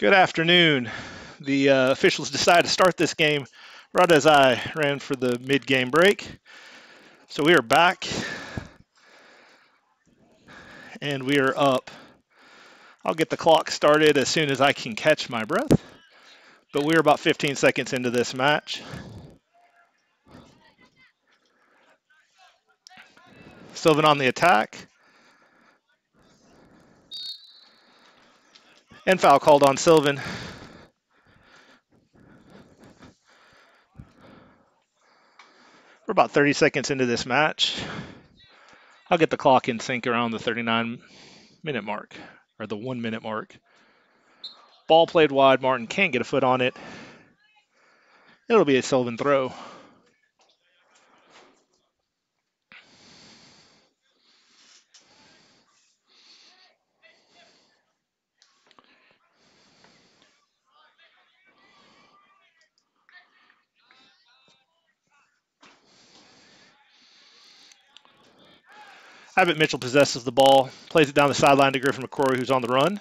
Good afternoon. The uh, officials decided to start this game right as I ran for the mid-game break. So we are back and we are up. I'll get the clock started as soon as I can catch my breath, but we're about 15 seconds into this match. Sylvan on the attack. And foul called on Sylvan. We're about 30 seconds into this match. I'll get the clock in sync around the 39 minute mark, or the one minute mark. Ball played wide. Martin can't get a foot on it. It'll be a Sylvan throw. Abbott Mitchell possesses the ball, plays it down the sideline to Griffin McCrory, who's on the run.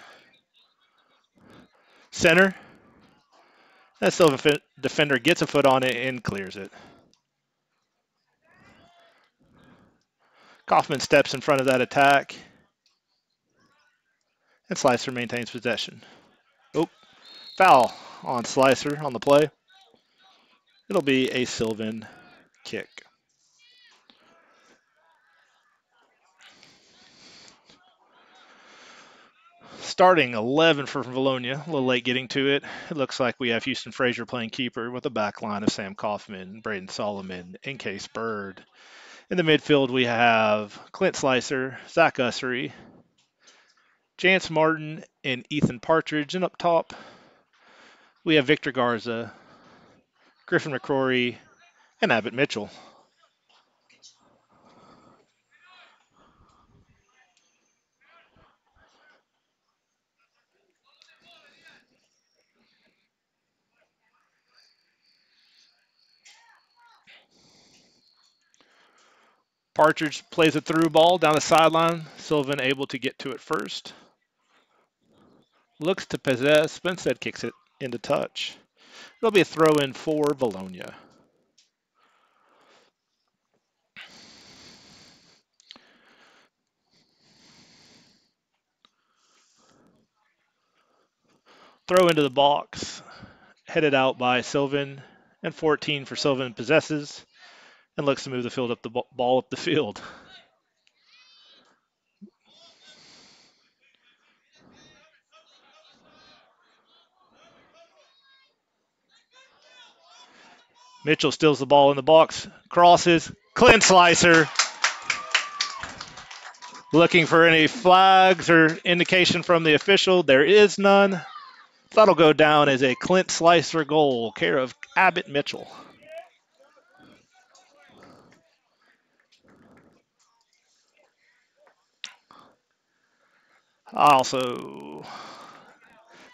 Center. That Sylvan defender gets a foot on it and clears it. Kaufman steps in front of that attack. And Slicer maintains possession. Oh, foul on Slicer on the play. It'll be a Sylvan kick. Starting 11 for Vilonia. A little late getting to it. It looks like we have Houston Frazier playing keeper with a back line of Sam Kaufman, Braden Solomon, and Case Bird. In the midfield, we have Clint Slicer, Zach Ussery, Jance Martin, and Ethan Partridge. And up top, we have Victor Garza, Griffin McCrory, and Abbott Mitchell. Partridge plays a through ball down the sideline. Sylvan able to get to it first. Looks to possess, but instead kicks it into touch. It'll be a throw in for Vilonia. Throw into the box, headed out by Sylvan, and 14 for Sylvan possesses and looks to move the field up the ball up the field. Mitchell steals the ball in the box, crosses, Clint Slicer. Looking for any flags or indication from the official. There is none. That'll go down as a Clint Slicer goal, care of Abbott Mitchell. Also,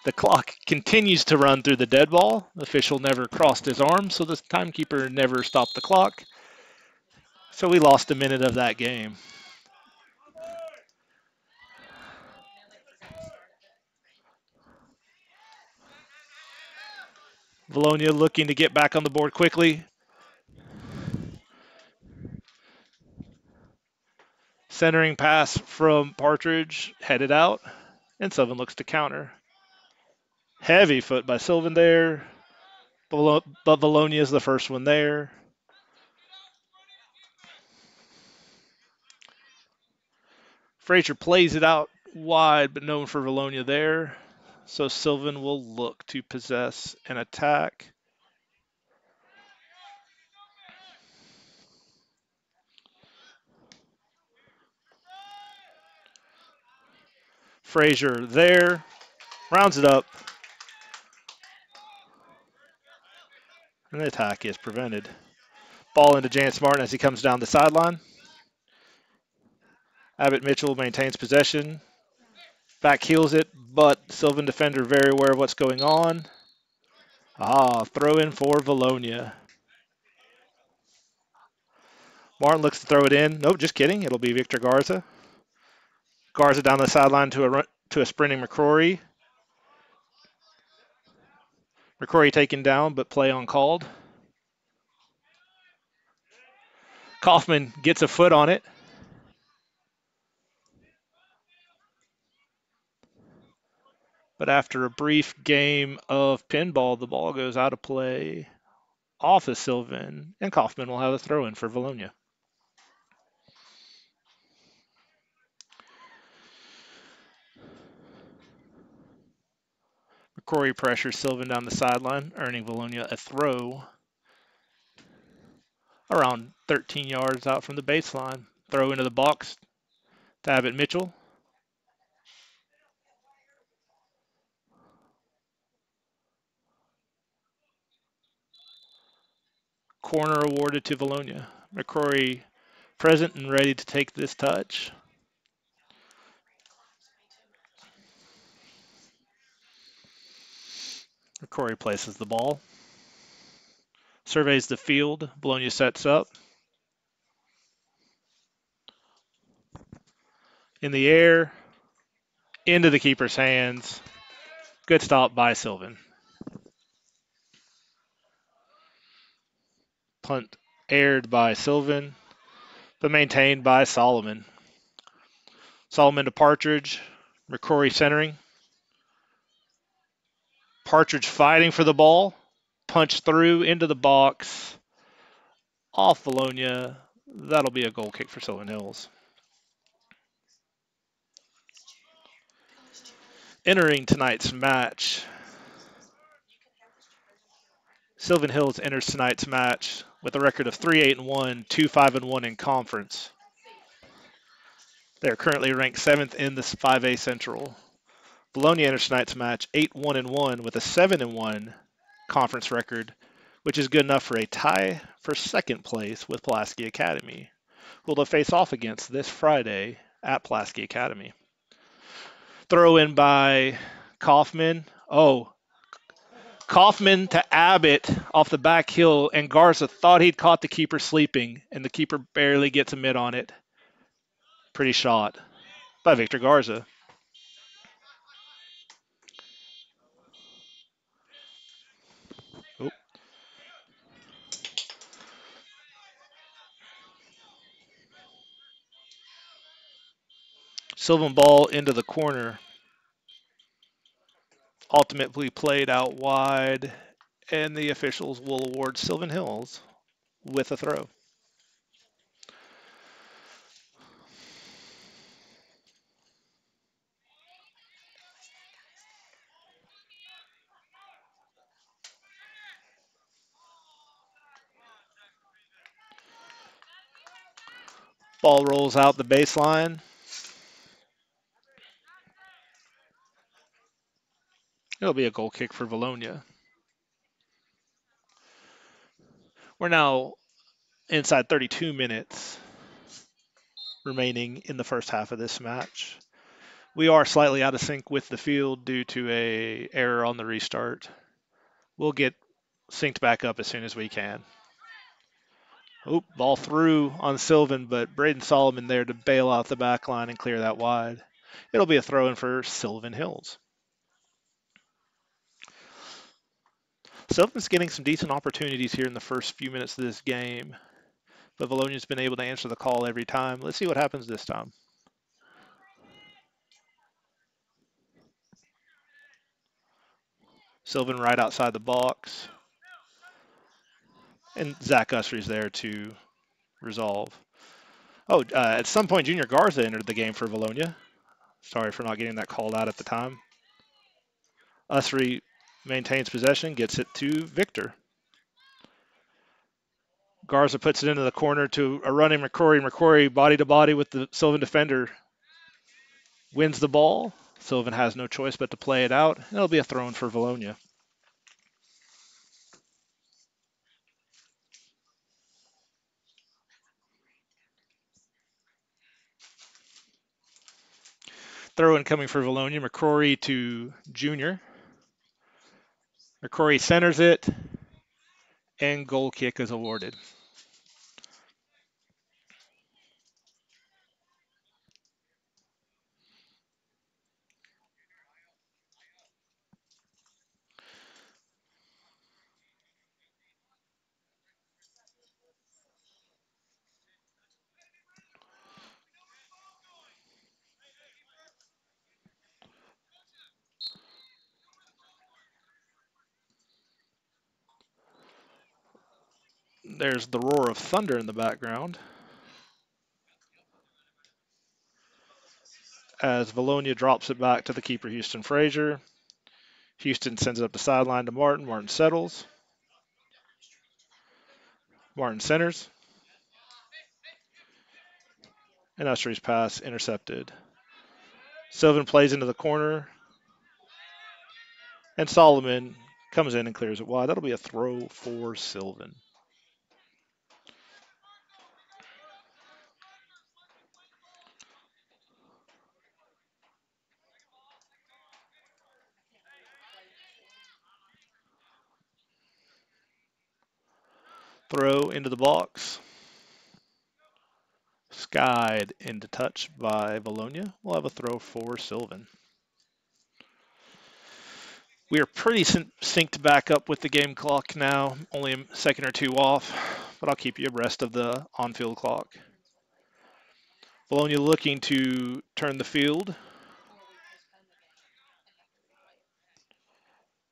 the clock continues to run through the dead ball. The official never crossed his arm, so the timekeeper never stopped the clock. So we lost a minute of that game. Vilonia looking to get back on the board quickly. Centering pass from Partridge, headed out, and Sylvan looks to counter. Heavy foot by Sylvan there, but Vilonia is the first one there. Frazier plays it out wide, but known for Vilonia there. So Sylvan will look to possess and attack. Frazier there. Rounds it up. And the attack is prevented. Ball into Jance Martin as he comes down the sideline. Abbott Mitchell maintains possession. Back heels it, but Sylvan defender very aware of what's going on. Ah, throw in for Vilonia. Martin looks to throw it in. Nope, just kidding. It'll be Victor Garza. Garza down the sideline to a to a sprinting McCrory. McCrory taken down, but play on called. Kaufman gets a foot on it. But after a brief game of pinball, the ball goes out of play off of Sylvan, and Kaufman will have a throw in for Vilonia. McCrory pressures Sylvan down the sideline, earning Vilonia a throw around 13 yards out from the baseline. Throw into the box to Abbott Mitchell. Corner awarded to Vilonia. McCrory present and ready to take this touch. McCrory places the ball. Surveys the field. Vilonia sets up. In the air. Into the keeper's hands. Good stop by Sylvan. Punt aired by Sylvan, but maintained by Solomon. Solomon to Partridge. McCrory centering. Partridge fighting for the ball. Punch through into the box. Off Vilonia. That'll be a goal kick for Sylvan Hills. Entering tonight's match, Sylvan Hills enters tonight's match with a record of 3 8 and 1, 2 5 and 1 in conference. They are currently ranked seventh in the 5A Central. Vilonia enters tonight's match 8 1 and 1 with a 7 and 1 conference record, which is good enough for a tie for second place with Pulaski Academy, who will face off against this Friday at Pulaski Academy. Throw in by Kaufman. Oh, Kaufman to Abbott off the back hill, and Garza thought he'd caught the keeper sleeping, and the keeper barely gets a mid on it. Pretty shot by Victor Garza. Sylvan ball into the corner. Ultimately played out wide, and the officials will award Sylvan Hills with a throw. Ball rolls out the baseline. It'll be a goal kick for Vilonia. We're now inside 32 minutes remaining in the first half of this match. We are slightly out of sync with the field due to a error on the restart. We'll get synced back up as soon as we can. Oh, ball through on Sylvan, but Braden Solomon there to bail out the back line and clear that wide. It'll be a throw in for Sylvan Hills. Sylvan's getting some decent opportunities here in the first few minutes of this game, but Vilonia's been able to answer the call every time. Let's see what happens this time. Sylvan right outside the box. And Zach Ussery's there to resolve. Oh, uh, at some point, Junior Garza entered the game for Vilonia. Sorry for not getting that called out at the time. Ussery maintains possession, gets it to Victor. Garza puts it into the corner to a running McCrory. McCrory body to body with the Sylvan defender. Wins the ball. Sylvan has no choice but to play it out. It'll be a throw in for Vilonia. Throw in coming for Vilonia. McCrory to Junior. McCrory centers it, and goal kick is awarded. There's the roar of thunder in the background. As Vilonia drops it back to the keeper, Houston Frazier. Houston sends it up the sideline to Martin. Martin settles. Martin centers. And Ussery's pass intercepted. Sylvan plays into the corner. And Solomon comes in and clears it wide. That'll be a throw for Sylvan. Throw into the box. Skied into touch by Vilonia. We'll have a throw for Sylvan. We are pretty synced back up with the game clock now, only a second or two off, but I'll keep you abreast of the on-field clock. Vilonia looking to turn the field.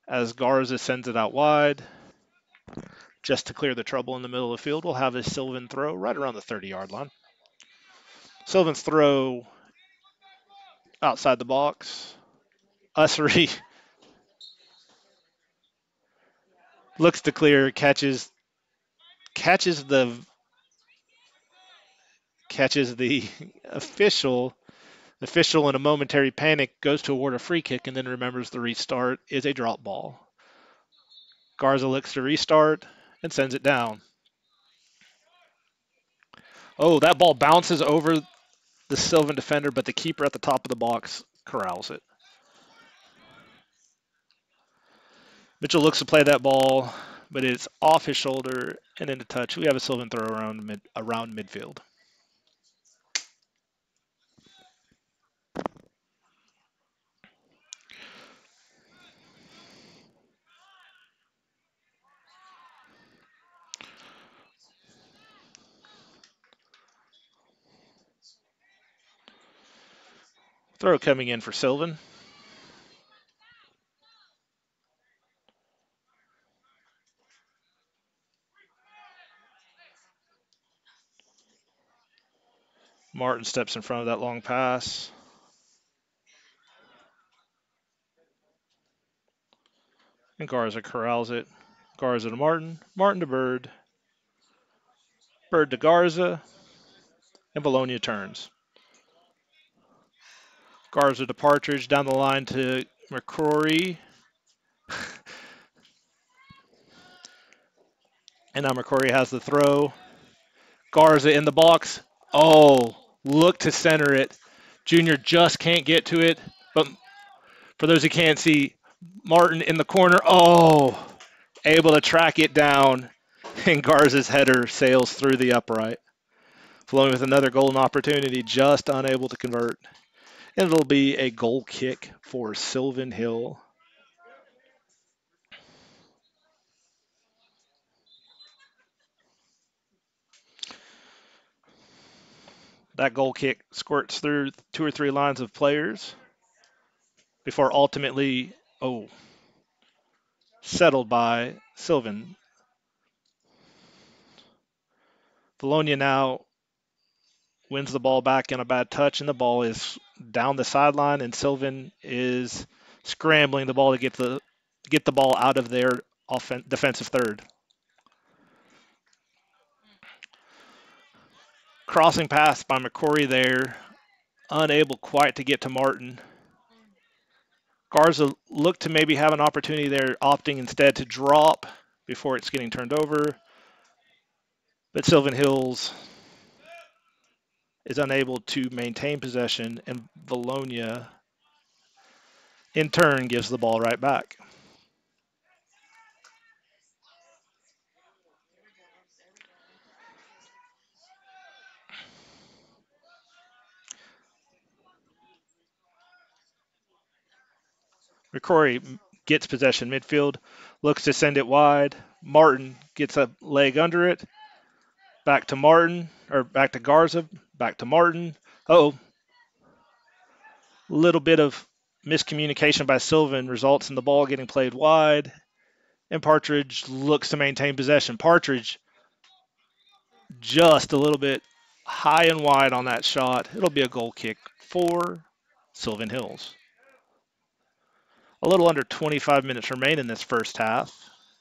As Garza sends it out wide just to clear the trouble in the middle of the field. We'll have a Sylvan throw right around the 30 yard line. Sylvan's throw outside the box. Ussery looks to clear, catches catches the catches the official official in a momentary panic goes to award a free kick and then remembers the restart is a drop ball. Garza looks to restart and sends it down. Oh, that ball bounces over the Sylvan defender, but the keeper at the top of the box corrals it. Mitchell looks to play that ball, but it's off his shoulder and into touch. We have a Sylvan throw around mid, around midfield. Throw coming in for Sylvan. Martin steps in front of that long pass. And Garza corrals it. Garza to Martin. Martin to Bird. Bird to Garza. And Vilonia turns. Garza to Partridge down the line to McCrory. and now McCrory has the throw. Garza in the box. Oh, look to center it. Junior just can't get to it. But for those who can't see, Martin in the corner. Oh, able to track it down. And Garza's header sails through the upright. Flowing with another golden opportunity, just unable to convert and it'll be a goal kick for Sylvan Hill. That goal kick squirts through two or three lines of players before ultimately, oh, settled by Sylvan. Vilonia now wins the ball back in a bad touch, and the ball is down the sideline, and Sylvan is scrambling the ball to get the get the ball out of their offen- defensive third. Crossing pass by McCrory there, unable quite to get to Martin. Garza looked to maybe have an opportunity there, opting instead to drop before it's getting turned over. But Sylvan Hills is unable to maintain possession, and Vilonia, in turn, gives the ball right back. McCrory gets possession midfield, looks to send it wide. Martin gets a leg under it. Back to Martin, or back to Garza back to Martin. Oh, A little bit of miscommunication by Sylvan results in the ball getting played wide, and Partridge looks to maintain possession. Partridge just a little bit high and wide on that shot. It'll be a goal kick for Sylvan Hills. A little under 25 minutes remain in this first half,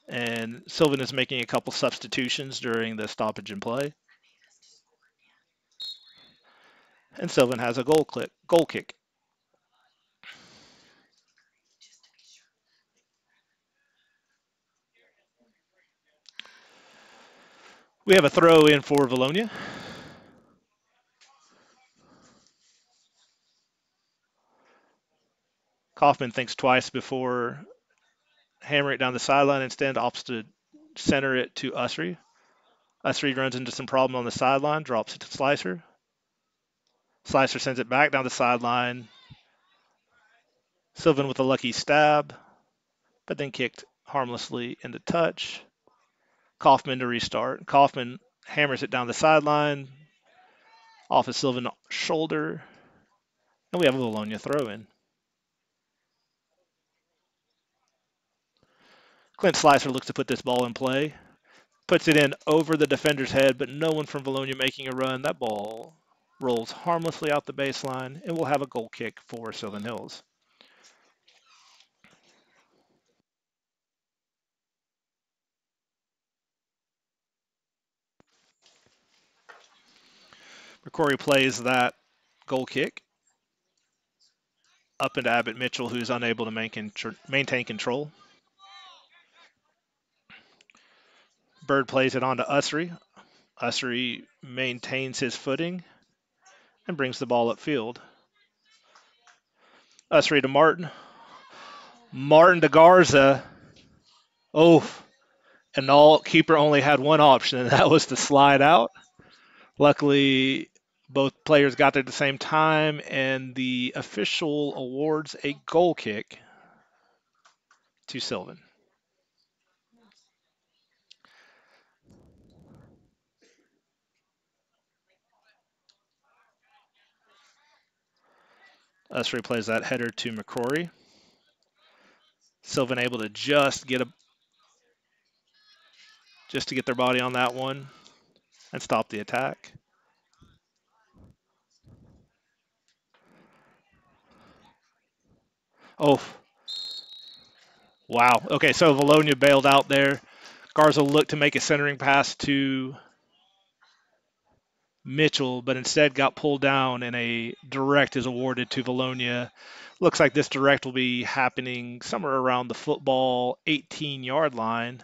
and Sylvan is making a couple substitutions during the stoppage in play. And Sylvan has a goal click, goal kick. We have a throw in for Vilonia. Kaufman thinks twice before hammering it down the sideline. Instead, opts to center it to Ussery. Ussery runs into some problem on the sideline, drops it to Slicer. Slicer sends it back down the sideline. Sylvan with a lucky stab, but then kicked harmlessly into touch. Kaufman to restart. Kaufman hammers it down the sideline, off of Sylvan shoulder, and we have a Vilonia throw in. Clint Slicer looks to put this ball in play, puts it in over the defender's head, but no one from Vilonia making a run. That ball rolls harmlessly out the baseline, and we'll have a goal kick for Sylvan Hills. McCrory plays that goal kick up into Abbott Mitchell, who's unable to maintain control. Bird plays it on to Ussery. Ussery maintains his footing and brings the ball upfield. Ussery to Martin. Martin to Garza. Oh, and all keeper only had one option, and that was to slide out. Luckily, both players got there at the same time, and the official awards a goal kick to Sylvan. Ussery plays that header to McCrory. Sylvan able to just get a just to get their body on that one and stop the attack. Oh. Wow. Okay, so Vilonia bailed out there. Garza looked to make a centering pass to Mitchell, but instead got pulled down and a direct is awarded to Vilonia. Looks like this direct will be happening somewhere around the football 18 yard line.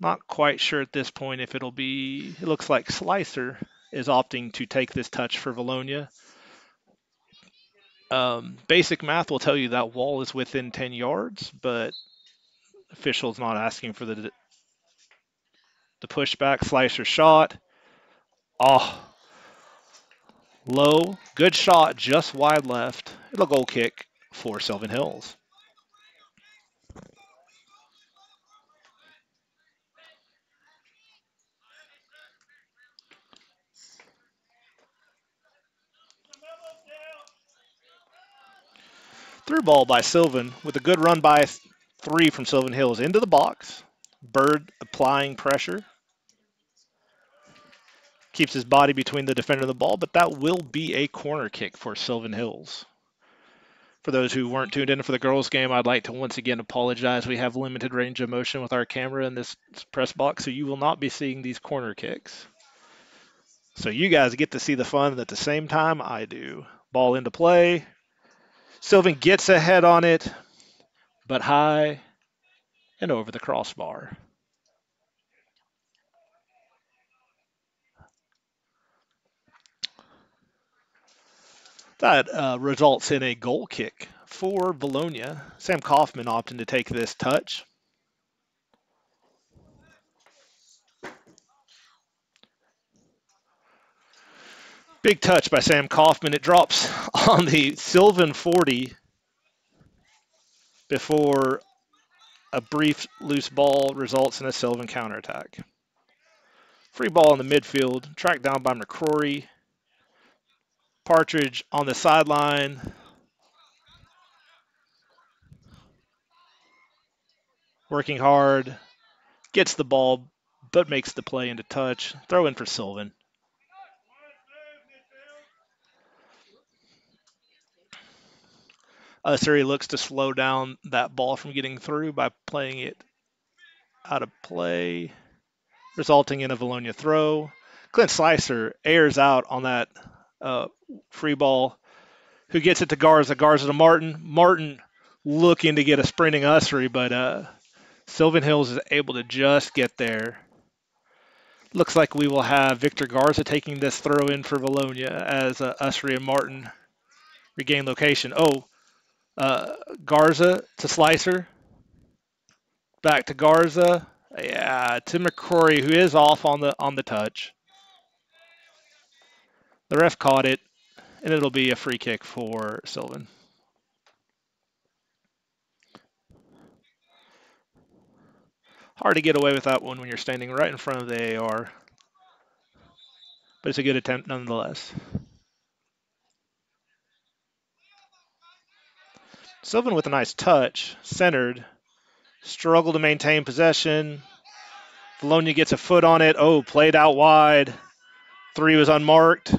Not quite sure at this point if it'll be, it looks like Slicer is opting to take this touch for Vilonia. Um, basic math will tell you that wall is within 10 yards, but official's not asking for the the pushback. Slicer shot Oh, low, good shot, just wide left. It'll goal kick for Sylvan Hills. Through ball by Sylvan with a good run by three from Sylvan Hills into the box. Bird applying pressure keeps his body between the defender and the ball, but that will be a corner kick for Sylvan Hills. For those who weren't tuned in for the girls' game, I'd like to once again apologize. We have limited range of motion with our camera in this press box, so you will not be seeing these corner kicks. So you guys get to see the fun at the same time I do. Ball into play. Sylvan gets ahead on it, but high and over the crossbar. That uh, results in a goal kick for Vilonia. Sam Kaufman opting to take this touch. Big touch by Sam Kaufman. It drops on the Sylvan 40 before a brief loose ball results in a Sylvan counterattack. Free ball in the midfield, tracked down by McCrory. Partridge on the sideline. Working hard. Gets the ball but makes the play into touch. Throw in for Sylvan. Ussery looks to slow down that ball from getting through by playing it out of play, resulting in a Vilonia throw. Clint Slicer airs out on that uh, free ball, who gets it to Garza. Garza to Martin. Martin looking to get a sprinting Ussery, but uh, Sylvan Hills is able to just get there. Looks like we will have Victor Garza taking this throw in for Vilonia as uh, Ussery and Martin regain location. Oh, uh, Garza to Slicer. Back to Garza. Yeah, to McCrory, who is off on the on the touch. The ref caught it, and it'll be a free kick for Sylvan. Hard to get away with that one when you're standing right in front of the AR, but it's a good attempt nonetheless. Sylvan with a nice touch, centered, struggle to maintain possession. Vilonia gets a foot on it. Oh, played out wide. Three was unmarked.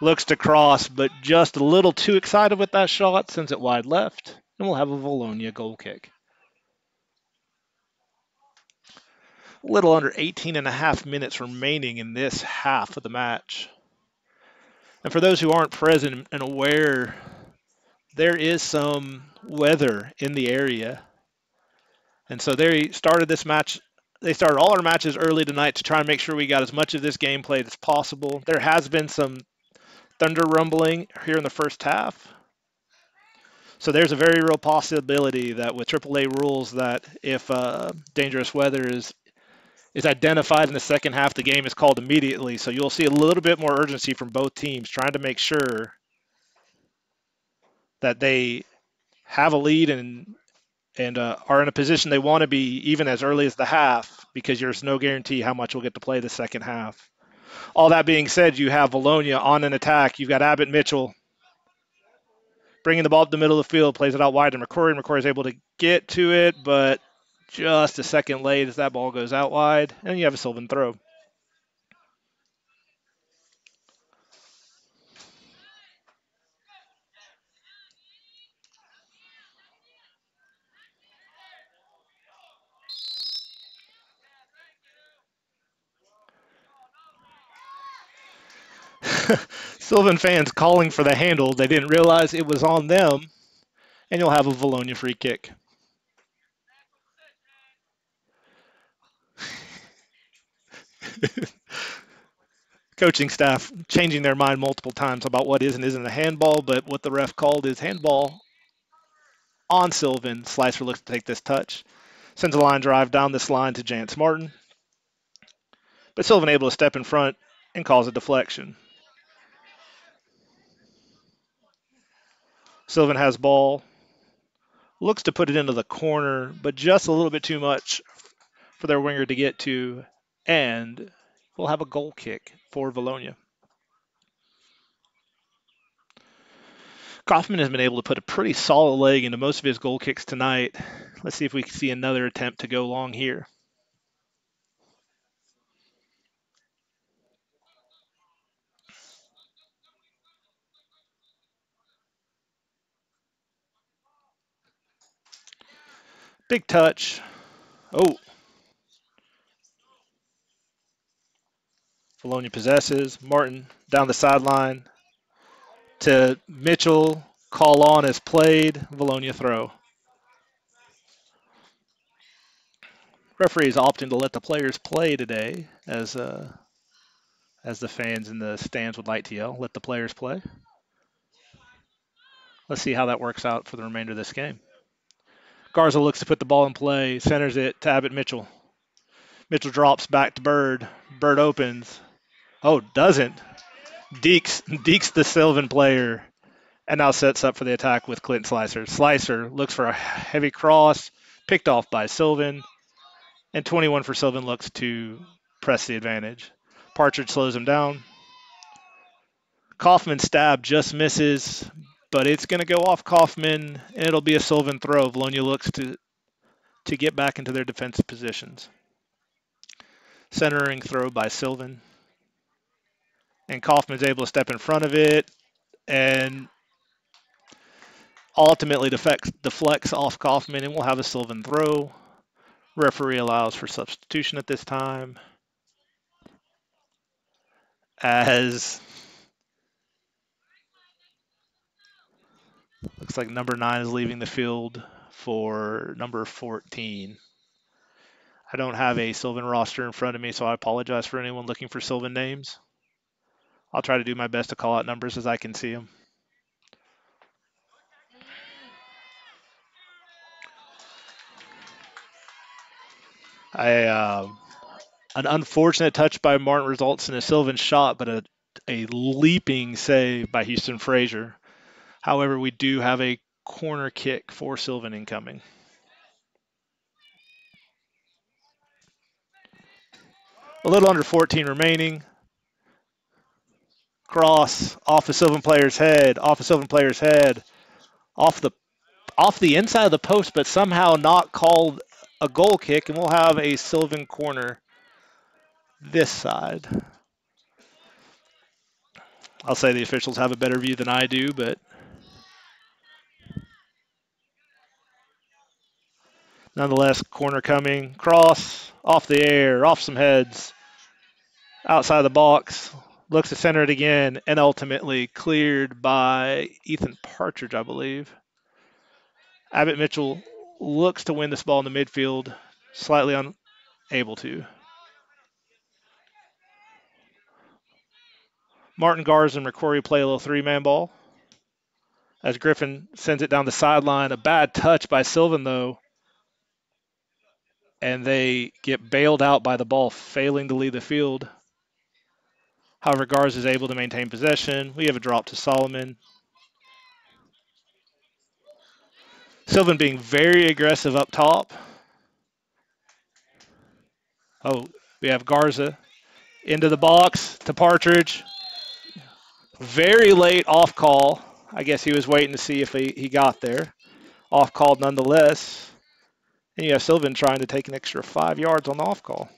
Looks to cross, but just a little too excited with that shot, sends it wide left, and we'll have a Vilonia goal kick. A little under 18 and a half minutes remaining in this half of the match. And for those who aren't present and aware there is some weather in the area. And so they started this match. They started all our matches early tonight to try and make sure we got as much of this game played as possible. There has been some thunder rumbling here in the first half. So there's a very real possibility that with AAA rules that if uh, dangerous weather is is identified in the second half, the game is called immediately. So you'll see a little bit more urgency from both teams trying to make sure that they have a lead and and uh, are in a position they want to be even as early as the half because there's no guarantee how much we'll get to play the second half. All that being said, you have Vilonia on an attack. You've got Abbott Mitchell bringing the ball up the middle of the field, plays it out wide to McCrory. McCrory is able to get to it, but just a second late as that ball goes out wide, and you have a Sylvan throw. Sylvan fans calling for the handle. They didn't realize it was on them, and you'll have a Vilonia free kick. Coaching staff changing their mind multiple times about what is and isn't a handball, but what the ref called is handball on Sylvan. Slicer looks to take this touch. Sends a line drive down this line to Jance Martin. But Sylvan able to step in front and cause a deflection. Sylvan has ball. Looks to put it into the corner, but just a little bit too much for their winger to get to. And we'll have a goal kick for Vilonia. Kaufman has been able to put a pretty solid leg into most of his goal kicks tonight. Let's see if we can see another attempt to go long here. Big touch. Oh. Vilonia possesses. Martin down the sideline to Mitchell. Call on as played. Vilonia throw. Referee is opting to let the players play today, as uh, as the fans in the stands would like to yell. Let the players play. Let's see how that works out for the remainder of this game. Garza looks to put the ball in play, centers it to Abbott Mitchell. Mitchell drops back to Bird. Bird opens. Oh, doesn't. Deeks, Deeks the Sylvan player, and now sets up for the attack with Clint Slicer. Slicer looks for a heavy cross, picked off by Sylvan, and 21 for Sylvan looks to press the advantage. Partridge slows him down. Kaufman stab just misses, but it's going to go off Kaufman, and it'll be a Sylvan throw. Vilonia looks to to get back into their defensive positions. Centering throw by Sylvan. And Kaufman's able to step in front of it and ultimately deflects, deflects off Kaufman, and we'll have a Sylvan throw. Referee allows for substitution at this time. As looks like number nine is leaving the field for number 14. I don't have a Sylvan roster in front of me, so I apologize for anyone looking for Sylvan names. I'll try to do my best to call out numbers as I can see them. I uh, an unfortunate touch by Martin results in a Sylvan shot, but a a leaping save by Houston Frazier. However, we do have a corner kick for Sylvan incoming. A little under 14 remaining. Cross off the Sylvan player's head, off the Sylvan player's head, off the off the inside of the post, but somehow not called a goal kick, and we'll have a Sylvan corner this side. I'll say the officials have a better view than I do, but nonetheless, corner coming, cross, off the air, off some heads, outside the box, looks to center it again, and ultimately cleared by Ethan Partridge, I believe. Abbott Mitchell looks to win this ball in the midfield, slightly unable to. Martin Garza and McCrory play a little three-man ball. As Griffin sends it down the sideline, a bad touch by Sylvan though, and they get bailed out by the ball, failing to leave the field. However, Garza is able to maintain possession. We have a drop to Solomon. Sylvan being very aggressive up top. Oh, we have Garza into the box to Partridge. Very late off call. I guess he was waiting to see if he, he got there. Off call nonetheless. And you have Sylvan trying to take an extra five yards on the off call.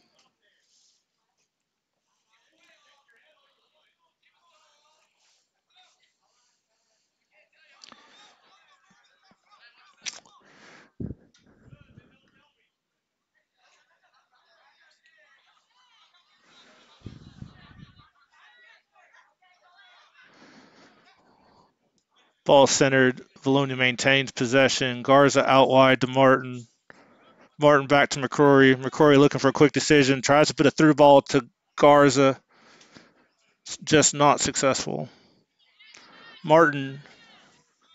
Ball centered. Vilonia maintains possession. Garza out wide to Martin. Martin back to McCrory. McCrory looking for a quick decision. Tries to put a through ball to Garza. Just not successful. Martin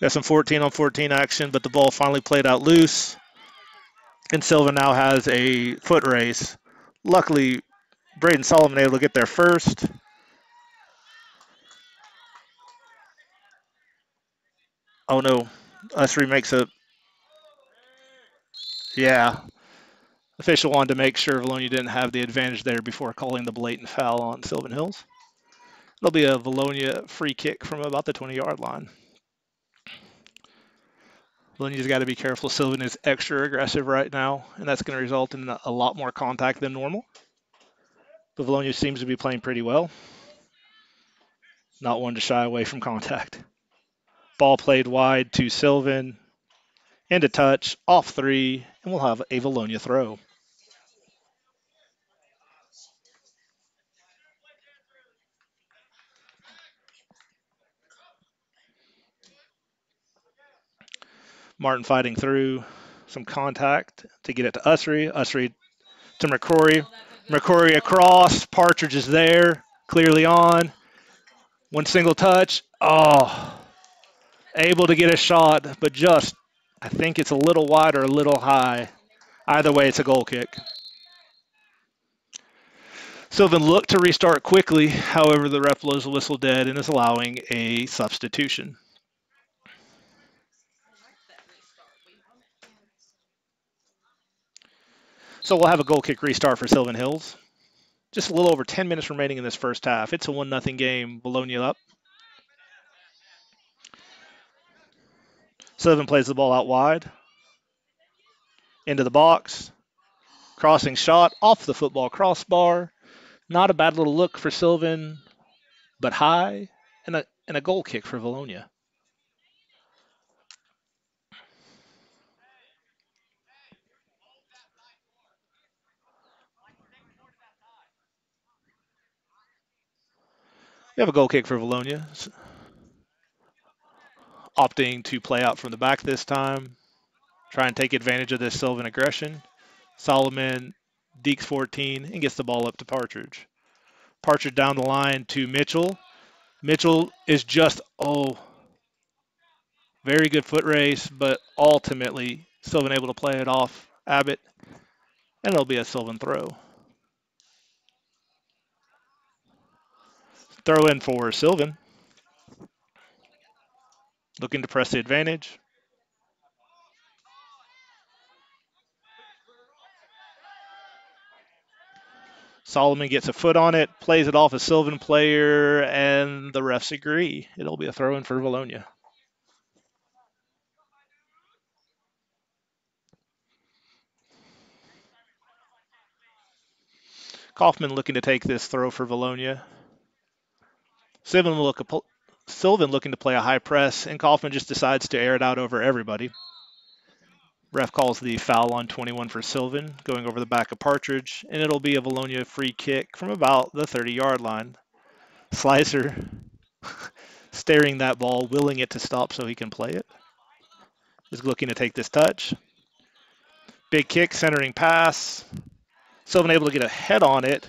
got some 14 on 14 action, but the ball finally played out loose. And Sylvan now has a foot race. Luckily, Braden Solomon able to get there first. Oh no, Ussery makes a. Yeah. Official wanted to make sure Vilonia didn't have the advantage there before calling the blatant foul on Sylvan Hills. It'll be a Vilonia free kick from about the 20 yard line. Vilonia's got to be careful. Sylvan is extra aggressive right now, and that's going to result in a lot more contact than normal. But Vilonia seems to be playing pretty well. Not one to shy away from contact. Ball played wide to Sylvan. Into touch, off three, and we'll have a Vilonia throw. Martin fighting through some contact to get it to Ussery. Ussery to McCrory. McCrory across. Partridge is there, clearly on. One single touch. Oh, able to get a shot, but just, I think it's a little wide or a little high. Either way, it's a goal kick. Sylvan looked to restart quickly. However, the ref blows the whistle dead and is allowing a substitution. So we'll have a goal kick restart for Sylvan Hills. Just a little over 10 minutes remaining in this first half. It's a 1 0 game. Vilonia up. Sylvan plays the ball out wide. Into the box. Crossing shot off the football crossbar. Not a bad little look for Sylvan, but high, and a, and a goal kick for Vilonia. We have a goal kick for Vilonia. Opting to play out from the back this time. Try and take advantage of this Sylvan aggression. Solomon Deeks 14 and gets the ball up to Partridge. Partridge down the line to Mitchell. Mitchell is just, oh, very good foot race, but ultimately Sylvan able to play it off Abbott, and it'll be a Sylvan throw. Throw in for Sylvan. Looking to press the advantage. Solomon gets a foot on it, plays it off a Sylvan player, and the refs agree. It'll be a throw in for Vilonia. Kaufman looking to take this throw for Vilonia. Sylvan, will look, Sylvan looking to play a high press, and Kaufman just decides to air it out over everybody. Ref calls the foul on 21 for Sylvan, going over the back of Partridge, and it'll be a Vilonia free kick from about the 30-yard line. Slicer staring that ball, willing it to stop so he can play it. Is looking to take this touch. Big kick, centering pass. Sylvan able to get a head on it,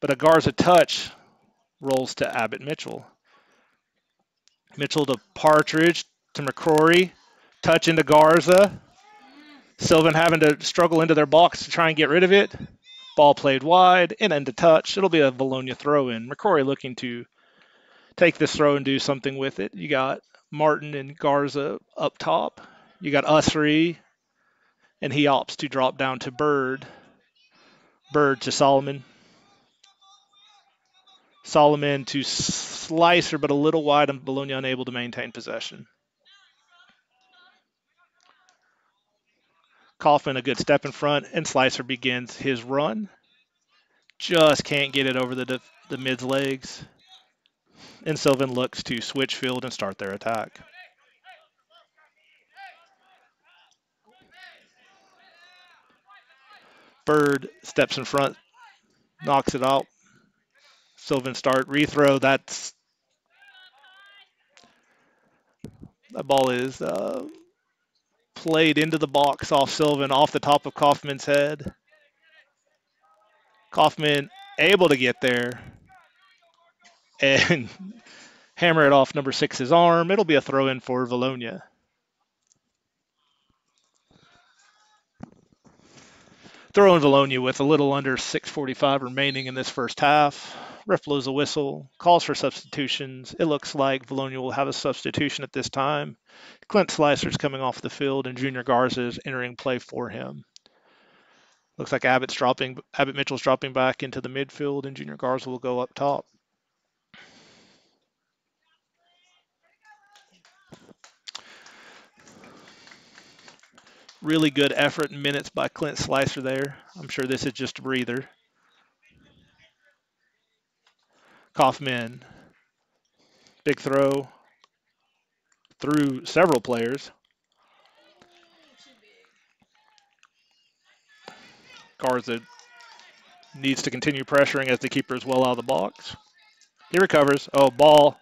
but a Garza touch rolls to Abbott Mitchell. Mitchell to Partridge to McCrory, touch into Garza. Sylvan having to struggle into their box to try and get rid of it. Ball played wide and into touch. It'll be a Vilonia throw in. McCrory looking to take this throw and do something with it. You got Martin and Garza up top. You got Ussery, and he opts to drop down to Bird. Bird to Solomon. Solomon to Slicer, but a little wide, and Vilonia unable to maintain possession. Kaufman a good step in front, and Slicer begins his run. Just can't get it over the, the mid's legs. And Sylvan looks to switch field and start their attack. Bird steps in front, knocks it out. Sylvan start rethrow. That's that ball is uh, played into the box off Sylvan, off the top of Kaufman's head. Kaufman able to get there and hammer it off number six's arm. It'll be a throw in for Vilonia. Throwing Vilonia with a little under 6:45 remaining in this first half. Ref blows a whistle, calls for substitutions. It looks like Vilonia will have a substitution at this time. Clint Slicer's coming off the field, and Junior Garza is entering play for him. Looks like Abbott's dropping. Abbott Mitchell's dropping back into the midfield, and Junior Garza will go up top. Really good effort and minutes by Clint Slicer there. I'm sure this is just a breather. Kaufman, big throw through several players. Garza needs to continue pressuring as the keeper is well out of the box. He recovers. Oh, ball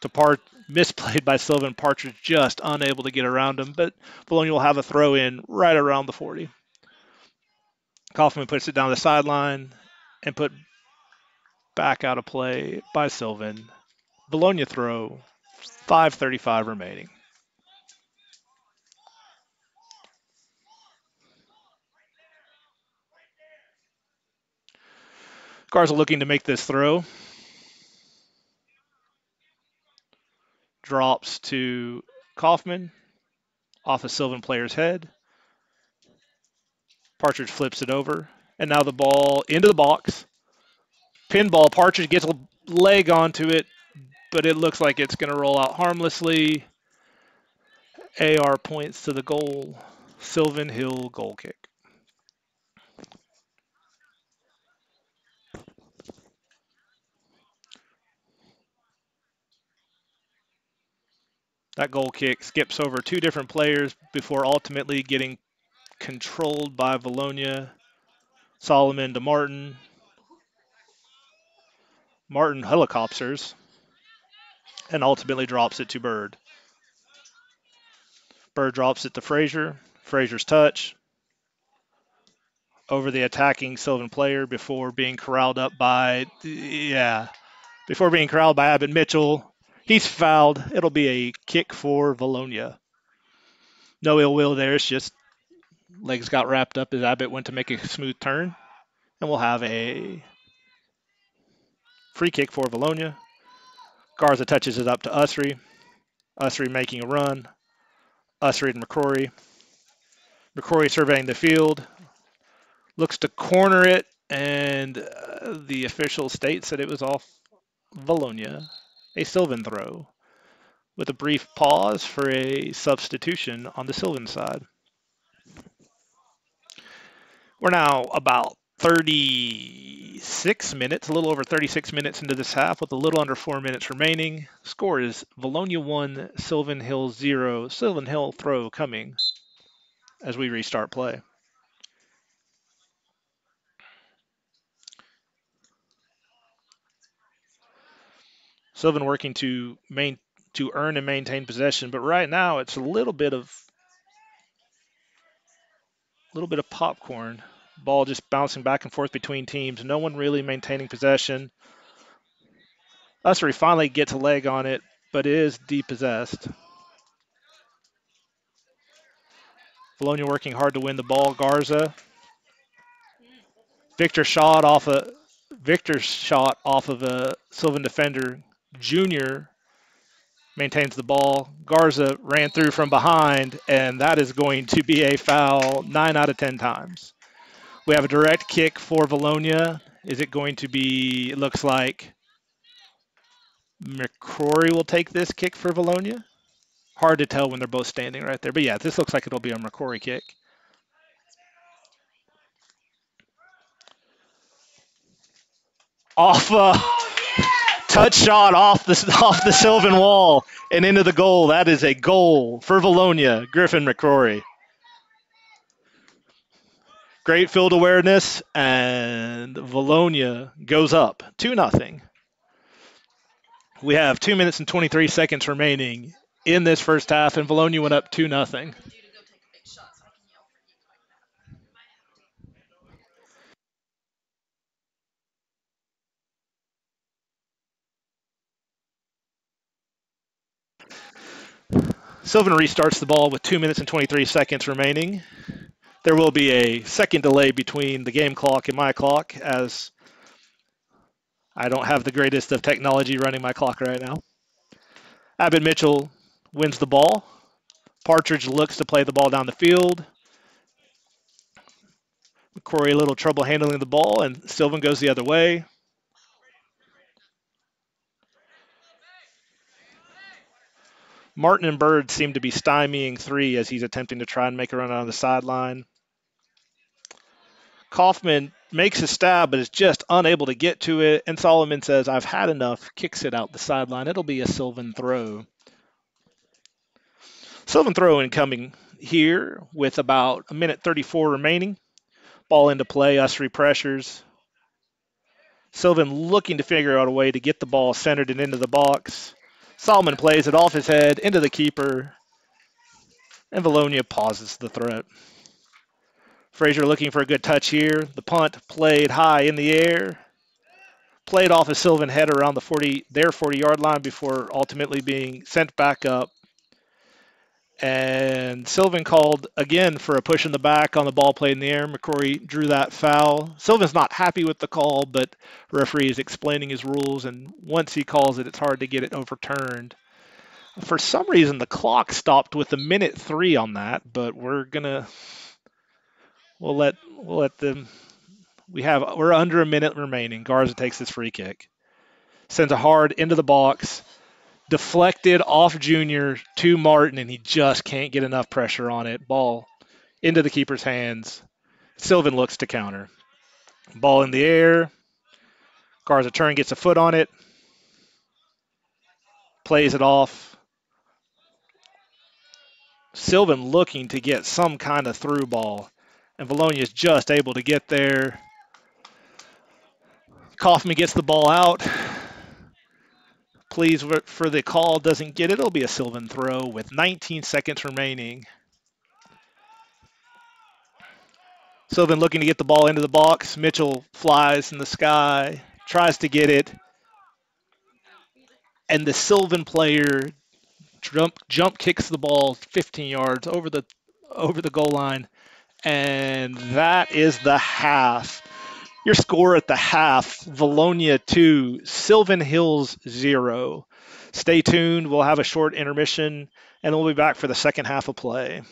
to part misplayed by Sylvan Partridge, just unable to get around him. But Vilonia will have a throw in right around the 40. Kaufman puts it down the sideline and put back out of play by Sylvan. Vilonia throw, 5.35 remaining. Garza looking to make this throw. drops to Kaufman off a Sylvan player's head. Partridge flips it over. And now the ball into the box pinball. Partridge gets a leg onto it, but it looks like it's going to roll out harmlessly. AR points to the goal. Sylvan Hill goal kick. That goal kick skips over two different players before ultimately getting controlled by Vilonia, Solomon DeMartin. Martin. Martin helicopters and ultimately drops it to Bird. Bird drops it to Frazier. Frazier's touch over the attacking Sylvan player before being corralled up by, yeah, before being corralled by Abbott Mitchell. He's fouled. It'll be a kick for Vilonia. No ill will there. It's just legs got wrapped up as Abbott went to make a smooth turn. And we'll have a free kick for Vilonia. Garza touches it up to Ussery. Ussery making a run. Ussery and McCrory. McCrory surveying the field. Looks to corner it, and uh, the official states that it was off Vilonia. A Sylvan throw. With a brief pause for a substitution on the Sylvan side. We're now about 36 minutes, a little over 36 minutes into this half with a little under four minutes remaining. Score is Vilonia 1, Sylvan Hill 0. Sylvan Hill throw coming as we restart play. Sylvan working to main to earn and maintain possession, but right now it's a little bit of a little bit of popcorn. Ball just bouncing back and forth between teams. No one really maintaining possession. Ussery finally gets a leg on it, but it is depossessed. Vilonia working hard to win the ball. Garza. Victor shot off a Victor's shot off of a Sylvan defender. Junior maintains the ball. Garza ran through from behind, and that is going to be a foul nine out of ten times. We have a direct kick for Vilonia. Is it going to be, it looks like McCrory will take this kick for Vilonia. Hard to tell when they're both standing right there. But yeah, this looks like it'll be a McCrory kick. Off a uh, touch shot off the off the Sylvan wall and into the goal. That is a goal for Vilonia. Griffin McCrory great field awareness, and Vilonia goes up 2 nothing. We have 2 minutes and 23 seconds remaining in this first half, and Vilonia went up 2 nothing. Sylvan restarts the ball with 2 minutes and 23 seconds remaining there will be a second delay between the game clock and my clock as I don't have the greatest of technology running my clock right now. Abbott Mitchell wins the ball. Partridge looks to play the ball down the field. McCrory a little trouble handling the ball, and Sylvan goes the other way. Martin and Bird seem to be stymieing three as he's attempting to try and make a run on the sideline. Kaufman makes a stab, but is just unable to get to it. And Solomon says, I've had enough, kicks it out the sideline. It'll be a Sylvan throw. Sylvan throw incoming here with about a minute 34 remaining. Ball into play, Ussery pressures. Sylvan looking to figure out a way to get the ball centered and into the box. Solomon plays it off his head into the keeper. And Vilonia pauses the threat. Frazier looking for a good touch here. The punt played high in the air. Played off a Sylvan head around the 40, their 40 yard line before ultimately being sent back up. And Sylvan called again for a push in the back on the ball played in the air. McCrory drew that foul. Sylvan's not happy with the call, but referee is explaining his rules, and once he calls it, it's hard to get it overturned. For some reason, the clock stopped with a minute three on that, but we're gonna We'll let we'll let them. We have we're under a minute remaining. Garza takes this free kick, sends a hard into the box, deflected off Junior to Martin, and he just can't get enough pressure on it. Ball into the keeper's hands. Sylvan looks to counter. Ball in the air. Garza turn gets a foot on it. Plays it off. Sylvan looking to get some kind of through ball, and Vilonia is just able to get there. Kaufman gets the ball out. Please for the call, doesn't get it. It'll be a Sylvan throw with 19 seconds remaining. Sylvan looking to get the ball into the box. Mitchell flies in the sky, tries to get it. And the Sylvan player jump jump kicks the ball 15 yards over the over the goal line. And that is the half. Your score at the half, Vilonia 2, Sylvan Hills 0. Stay tuned. We'll have a short intermission, and we'll be back for the second half of play.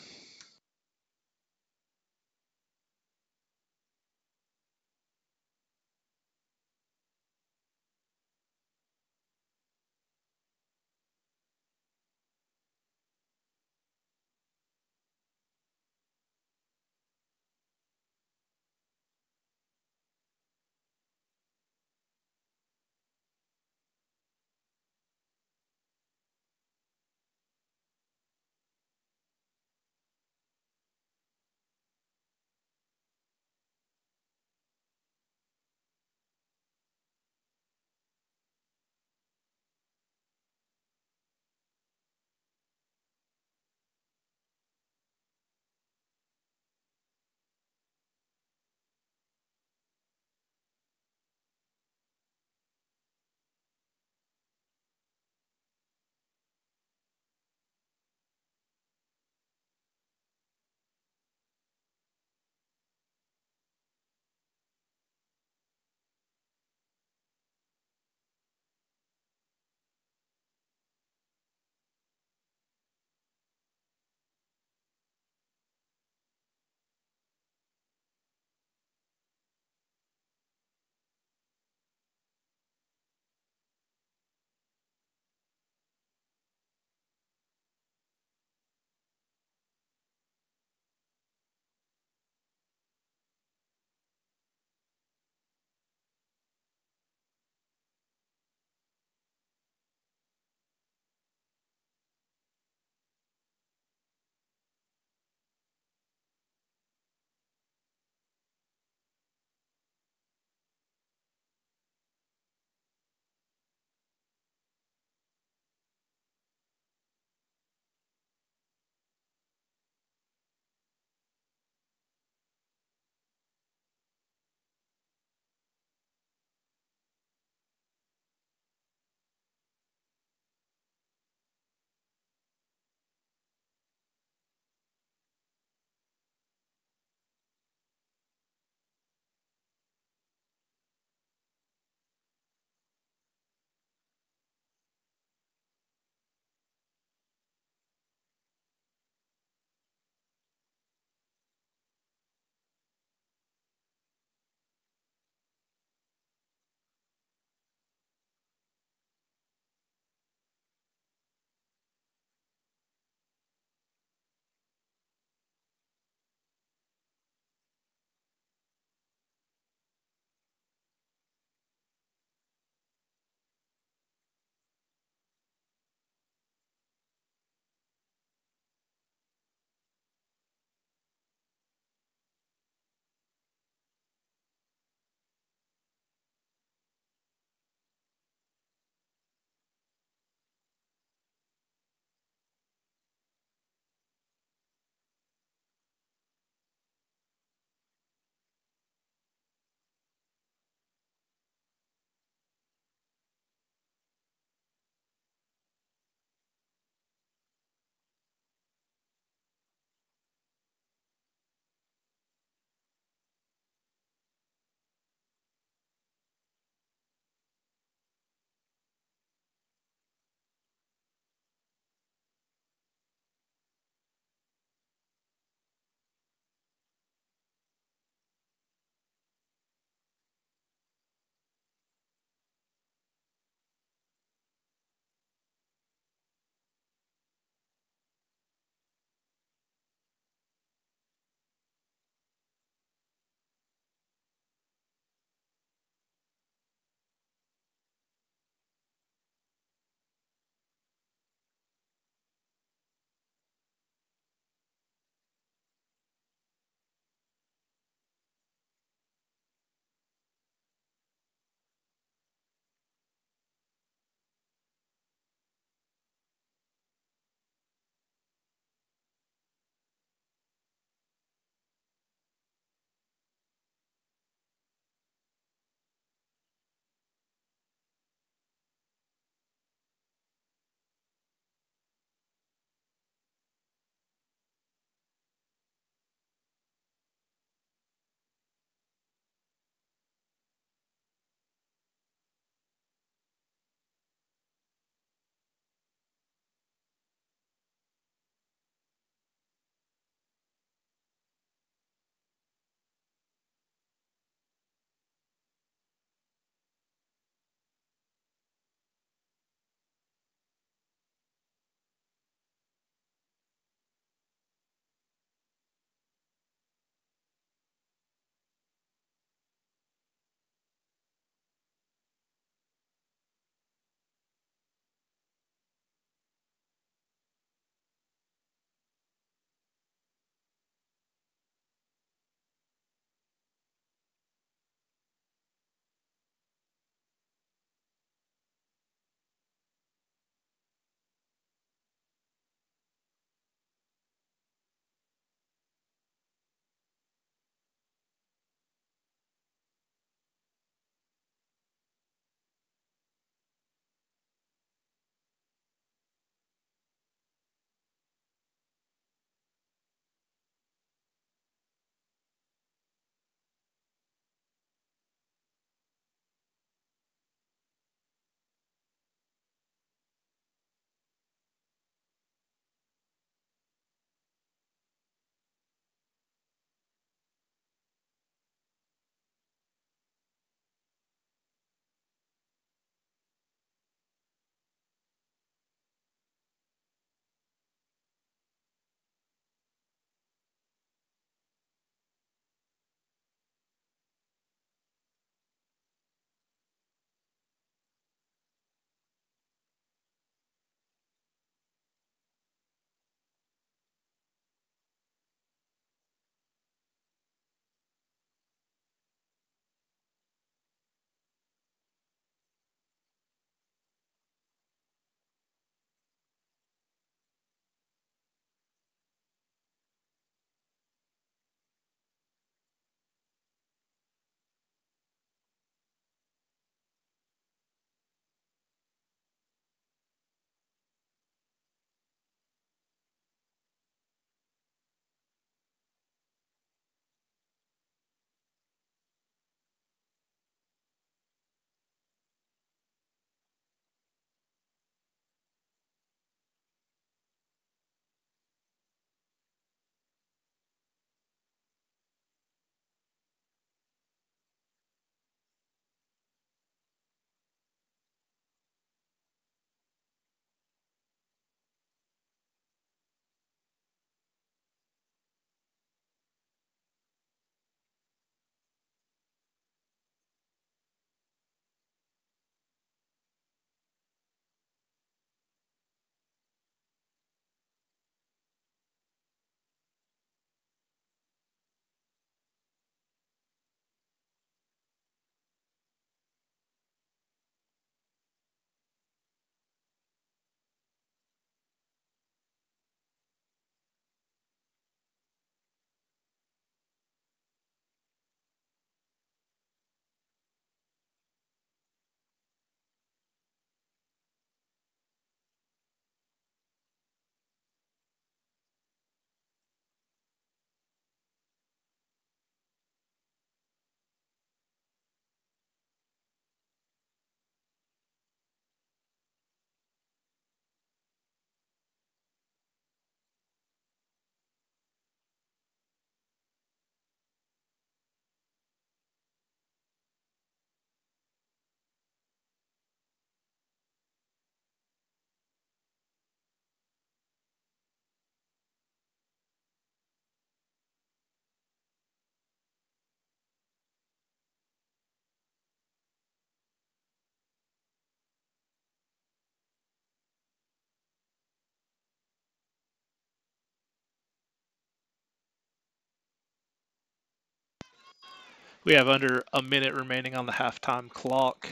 We have under a minute remaining on the halftime clock,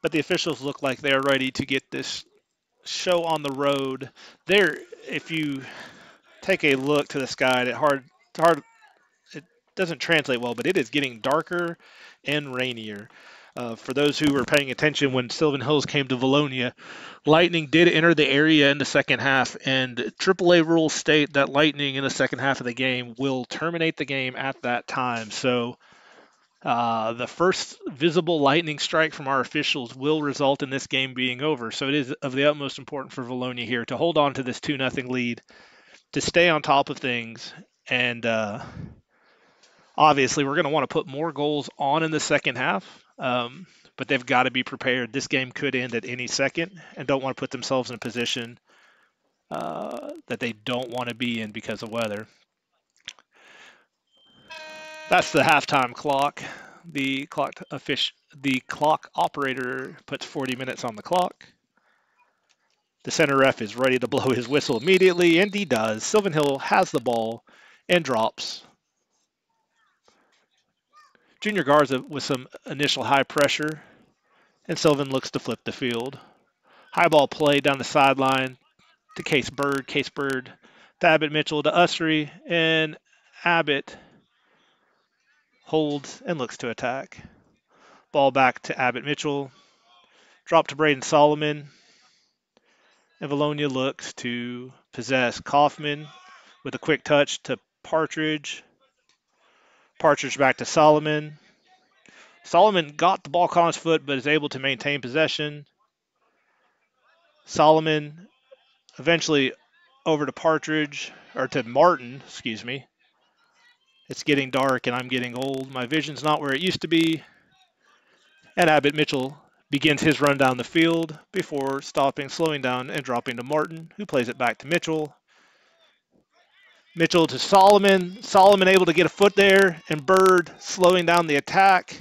but the officials look like they are ready to get this show on the road. There, if you take a look to the sky, it hard, hard, it doesn't translate well, but it is getting darker and rainier. Uh, for those who were paying attention when Sylvan Hills came to Vilonia, lightning did enter the area in the second half, and AAA rules state that lightning in the second half of the game will terminate the game at that time. So uh, the first visible lightning strike from our officials will result in this game being over. So it is of the utmost importance for Vilonia here to hold on to this 2 0 lead, to stay on top of things, and uh, obviously we're going to want to put more goals on in the second half. Um, but they've got to be prepared. This game could end at any second, and don't want to put themselves in a position uh, that they don't want to be in because of weather. That's the halftime clock. The clock fish, the clock operator puts 40 minutes on the clock. The center ref is ready to blow his whistle immediately, and he does. Sylvan Hill has the ball and drops Junior Garza with some initial high pressure, and Sylvan looks to flip the field. High ball play down the sideline to Case Bird. Case Bird to Abbott Mitchell to Ussery, and Abbott holds and looks to attack. Ball back to Abbott Mitchell. Drop to Braden Solomon. And Vilonia looks to possess Kaufman with a quick touch to Partridge. Partridge back to Solomon. Solomon got the ball on his foot, but is able to maintain possession. Solomon eventually over to Partridge, or to Martin, excuse me. It's getting dark and I'm getting old. My vision's not where it used to be. And Abbott Mitchell begins his run down the field before stopping, slowing down, and dropping to Martin, who plays it back to Mitchell. Mitchell to Solomon. Solomon able to get a foot there, and Bird slowing down the attack.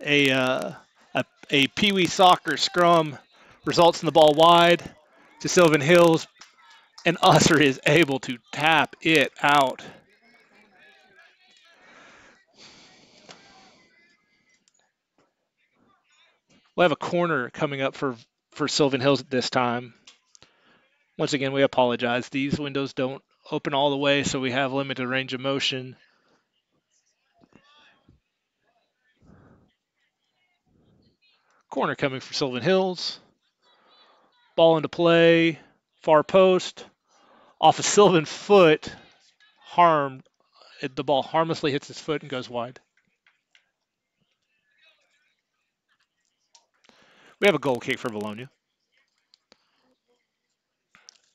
A uh, a, a Pee Wee soccer scrum results in the ball wide to Sylvan Hills, and Ussery is able to tap it out. We'll have a corner coming up for, for Sylvan Hills at this time. Once again, we apologize. These windows don't open all the way, so we have limited range of motion. Corner coming for Sylvan Hills. Ball into play. Far post. Off a of Sylvan foot. Harmed. The ball harmlessly hits his foot and goes wide. We have a goal kick for Vilonia.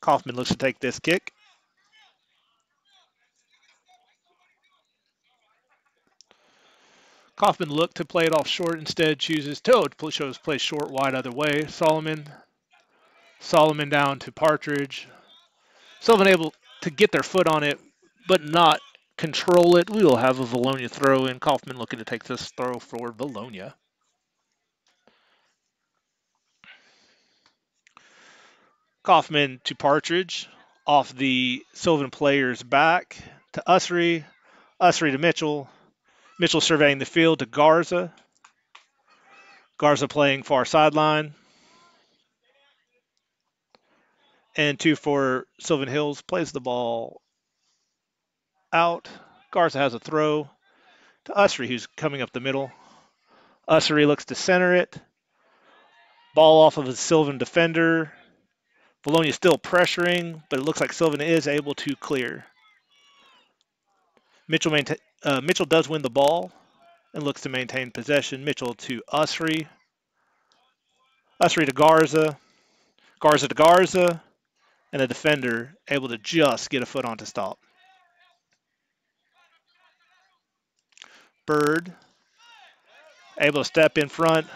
Kaufman looks to take this kick. Kaufman looked to play it off short, instead chooses to shows play short wide other way. Solomon, Solomon down to Partridge. Solomon able to get their foot on it, but not control it. We will have a Vilonia throw in. Kaufman looking to take this throw for Vilonia. Kaufman to Partridge off the Sylvan player's back to Ussery. Ussery to Mitchell. Mitchell surveying the field to Garza. Garza playing far sideline. And two for Sylvan Hills plays the ball out. Garza has a throw to Ussery, who's coming up the middle. Ussery looks to center it. Ball off of a Sylvan defender. Vilonia still pressuring, but it looks like Sylvan is able to clear. Mitchell, uh, Mitchell does win the ball and looks to maintain possession. Mitchell to Ussery. Ussery to Garza. Garza to Garza. And a defender able to just get a foot on to stop. Bird able to step in front,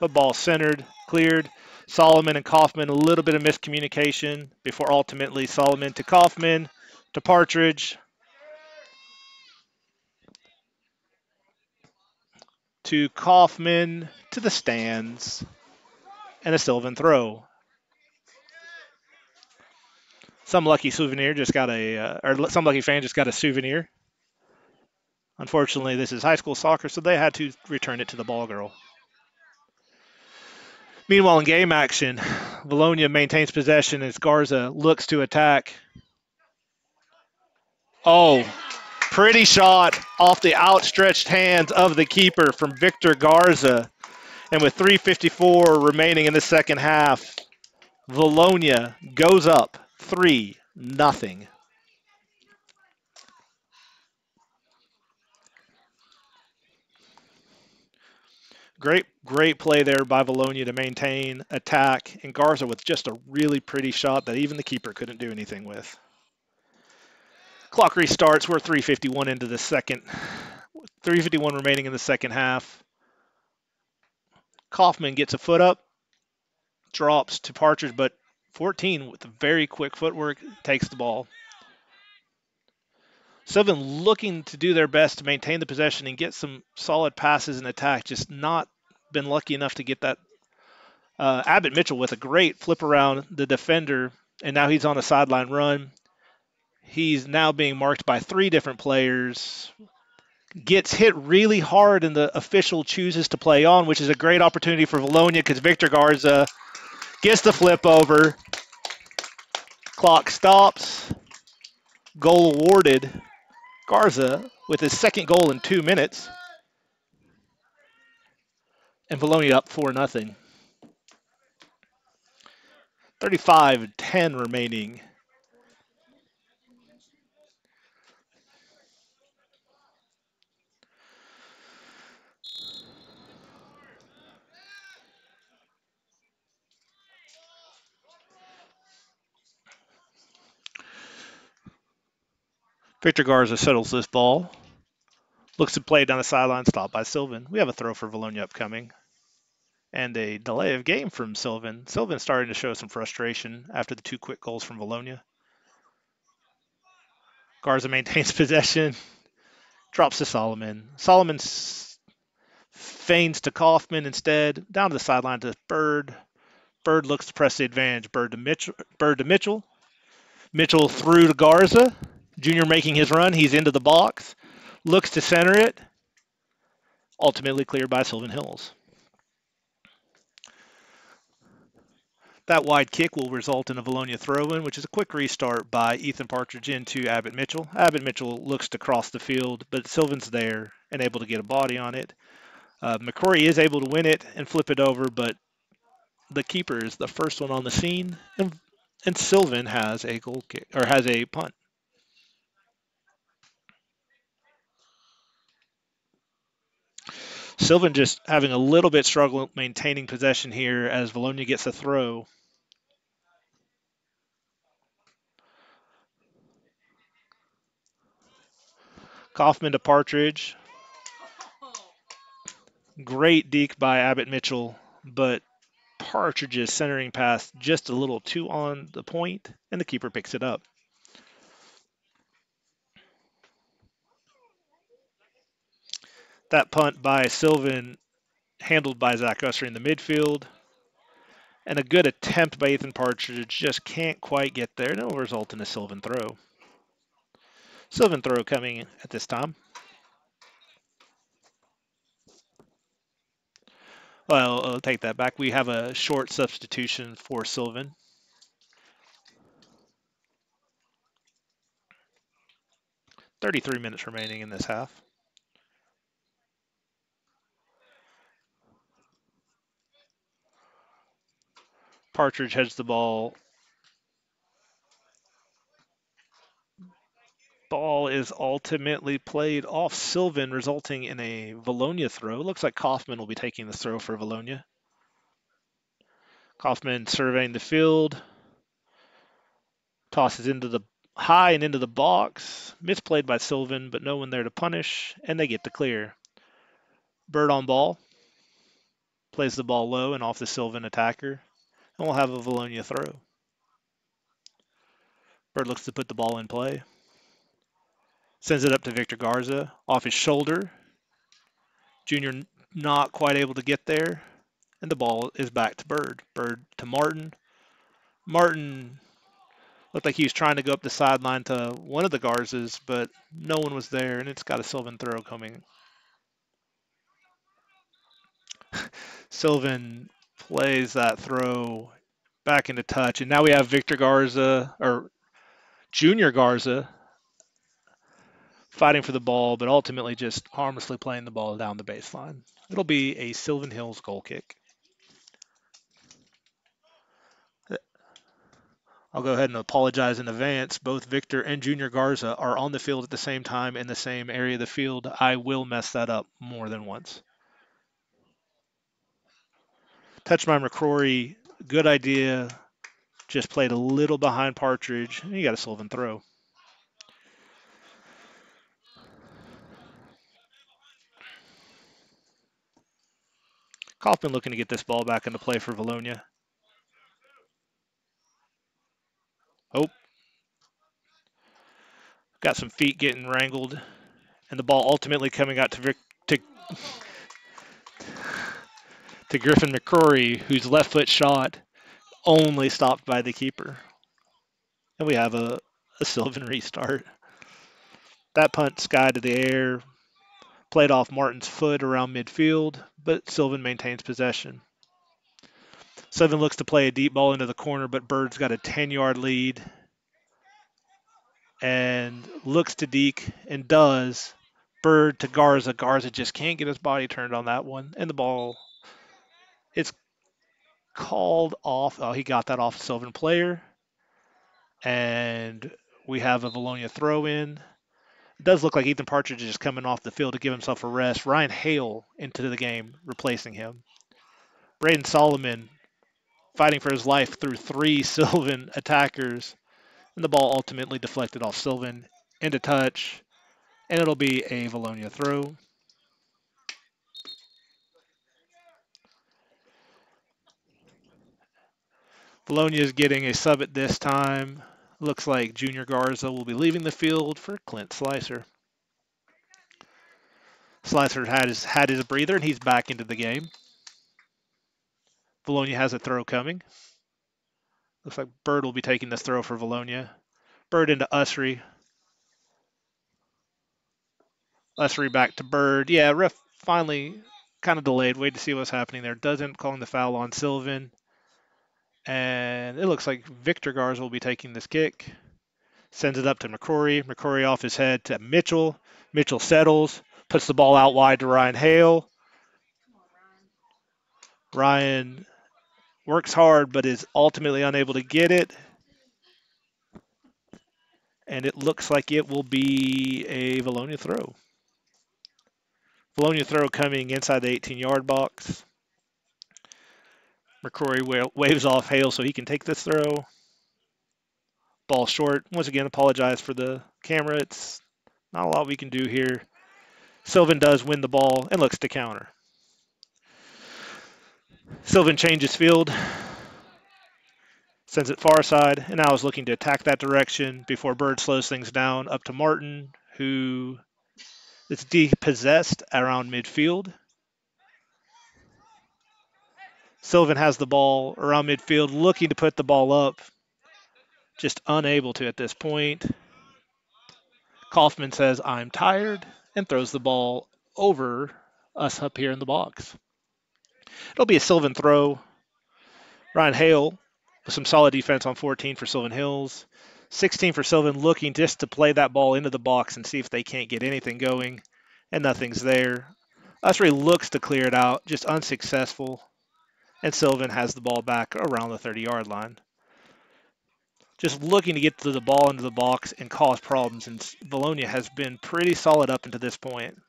but ball centered, cleared. Solomon and Kaufman, a little bit of miscommunication before ultimately Solomon to Kaufman to Partridge to Kaufman to the stands and a Sylvan throw. Some lucky souvenir just got a, uh, or some lucky fan just got a souvenir. Unfortunately, this is high school soccer, so they had to return it to the ball girl. Meanwhile, in game action, Vilonia maintains possession as Garza looks to attack. Oh, pretty shot off the outstretched hands of the keeper from Victor Garza. And with 3.54 remaining in the second half, Vilonia goes up 3 nothing. Great, great play there by Vilonia to maintain attack, and Garza with just a really pretty shot that even the keeper couldn't do anything with. Clock restarts. We're 351 into the second. 351 remaining in the second half. Kaufman gets a foot up, drops to Partridge, but 14 with very quick footwork takes the ball. Sylvan looking to do their best to maintain the possession and get some solid passes and attack, just not been lucky enough to get that. Uh, Abbott Mitchell with a great flip around the defender, and now he's on a sideline run. He's now being marked by three different players. Gets hit really hard, and the official chooses to play on, which is a great opportunity for Vilonia because Victor Garza gets the flip over. Clock stops. Goal awarded. Garza with his second goal in two minutes. And Vilonia up 4 nothing. 35 10 remaining. Victor Garza settles this ball. Looks to play down the sideline, stopped by Sylvan. We have a throw for Vilonia upcoming. And a delay of game from Sylvan. Sylvan starting to show some frustration after the two quick goals from Vilonia. Garza maintains possession, drops to Solomon. Solomon feigns to Kaufman instead, down to the sideline to Bird. Bird looks to press the advantage. Bird to Mitchell. Bird to Mitchell. Mitchell through to Garza. Junior making his run. He's into the box. Looks to center it. Ultimately cleared by Sylvan Hills. That wide kick will result in a Vilonia throw-in, which is a quick restart by Ethan Partridge into Abbott Mitchell. Abbott Mitchell looks to cross the field, but Sylvan's there and able to get a body on it. Uh, McCrory is able to win it and flip it over, but the keeper is the first one on the scene, and, and Sylvan has a goal kick or has a punt. Sylvan just having a little bit struggle maintaining possession here as Vilonia gets a throw. Kaufman to Partridge. Great deke by Abbott Mitchell, but Partridge is centering pass just a little too on the point, and the keeper picks it up. That punt by Sylvan handled by Zach Usher in the midfield. And a good attempt by Ethan Partridge just can't quite get there. It'll result in a Sylvan throw. Sylvan throw coming at this time. Well, I'll take that back. We have a short substitution for Sylvan. Thirty-three minutes remaining in this half. Partridge heads the ball. Ball is ultimately played off Sylvan, resulting in a Vilonia throw. Looks like Kaufman will be taking the throw for Vilonia. Kaufman surveying the field. Tosses into the high and into the box. Misplayed by Sylvan, but no one there to punish, and they get the clear. Bird on ball. Plays the ball low and off the Sylvan attacker and we'll have a Vilonia throw. Bird looks to put the ball in play. Sends it up to Victor Garza off his shoulder. Junior not quite able to get there. And the ball is back to Bird. Bird to Martin. Martin Looked like he was trying to go up the sideline to one of the Garzas, but no one was there, and it's got a Sylvan throw coming. Sylvan plays that throw back into touch, and now we have Victor Garza or Junior Garza fighting for the ball, but ultimately just harmlessly playing the ball down the baseline. It'll be a Sylvan Hills goal kick. I'll go ahead and apologize in advance. Both Victor and Junior Garza are on the field at the same time in the same area of the field. I will mess that up more than once. Touch my McCrory, good idea. Just played a little behind Partridge. You got a Sylvan throw. Kaufman looking to get this ball back into play for Vilonia. Oh. Got some feet getting wrangled. And the ball ultimately coming out to Vic, to, to Griffin McCrory, whose left foot shot only stopped by the keeper. And we have a, a Sylvan restart. That punt sky to the air, played off Martin's foot around midfield, but Sylvan maintains possession. Sylvan looks to play a deep ball into the corner, but Bird's got a 10 yard lead and looks to Deke and does. Bird to Garza. Garza just can't get his body turned on that one. And the ball, it's called off. Oh, he got that off Sylvan player. And we have a Vilonia throw in. It does look like Ethan Partridge is coming off the field to give himself a rest. Ryan Hale into the game, replacing him. Braden Solomon fighting for his life through three Sylvan attackers. And the ball ultimately deflected off Sylvan into touch. And it'll be a Vilonia throw. Vilonia is getting a sub at this time. Looks like Junior Garza will be leaving the field for Clint Slicer. Slicer had his had his breather and he's back into the game. Vilonia has a throw coming. Looks like Bird will be taking this throw for Vilonia. Bird into Ussery. Ussery back to Bird. Yeah, ref finally kind of delayed. Wait to see what's happening there. Doesn't calling the foul on Sylvan. And it looks like Victor Garza will be taking this kick. Sends it up to McCrory. McCrory off his head to Mitchell. Mitchell settles. Puts the ball out wide to Ryan Hale. Ryan works hard but is ultimately unable to get it. And it looks like it will be a Vilonia throw. Vilonia throw coming inside the 18 yard box. McCrory waves off Hale so he can take this throw. Ball short. Once again, apologize for the camera. It's not a lot we can do here. Sylvan does win the ball and looks to counter. Sylvan changes field, sends it far side, and now is looking to attack that direction before Bird slows things down up to Martin, who is depossessed around midfield. Sylvan has the ball around midfield, looking to put the ball up, just unable to at this point. Kaufman says, I'm tired, and throws the ball over us up here in the box. It'll be a Sylvan throw. Ryan Hale with some solid defense on 14 for Sylvan Hills. 16 for Sylvan looking just to play that ball into the box and see if they can't get anything going, and nothing's there. Ussery looks to clear it out, just unsuccessful and Sylvan has the ball back around the 30 yard line. Just looking to get the ball into the box and cause problems, and Vilonia has been pretty solid up until this point.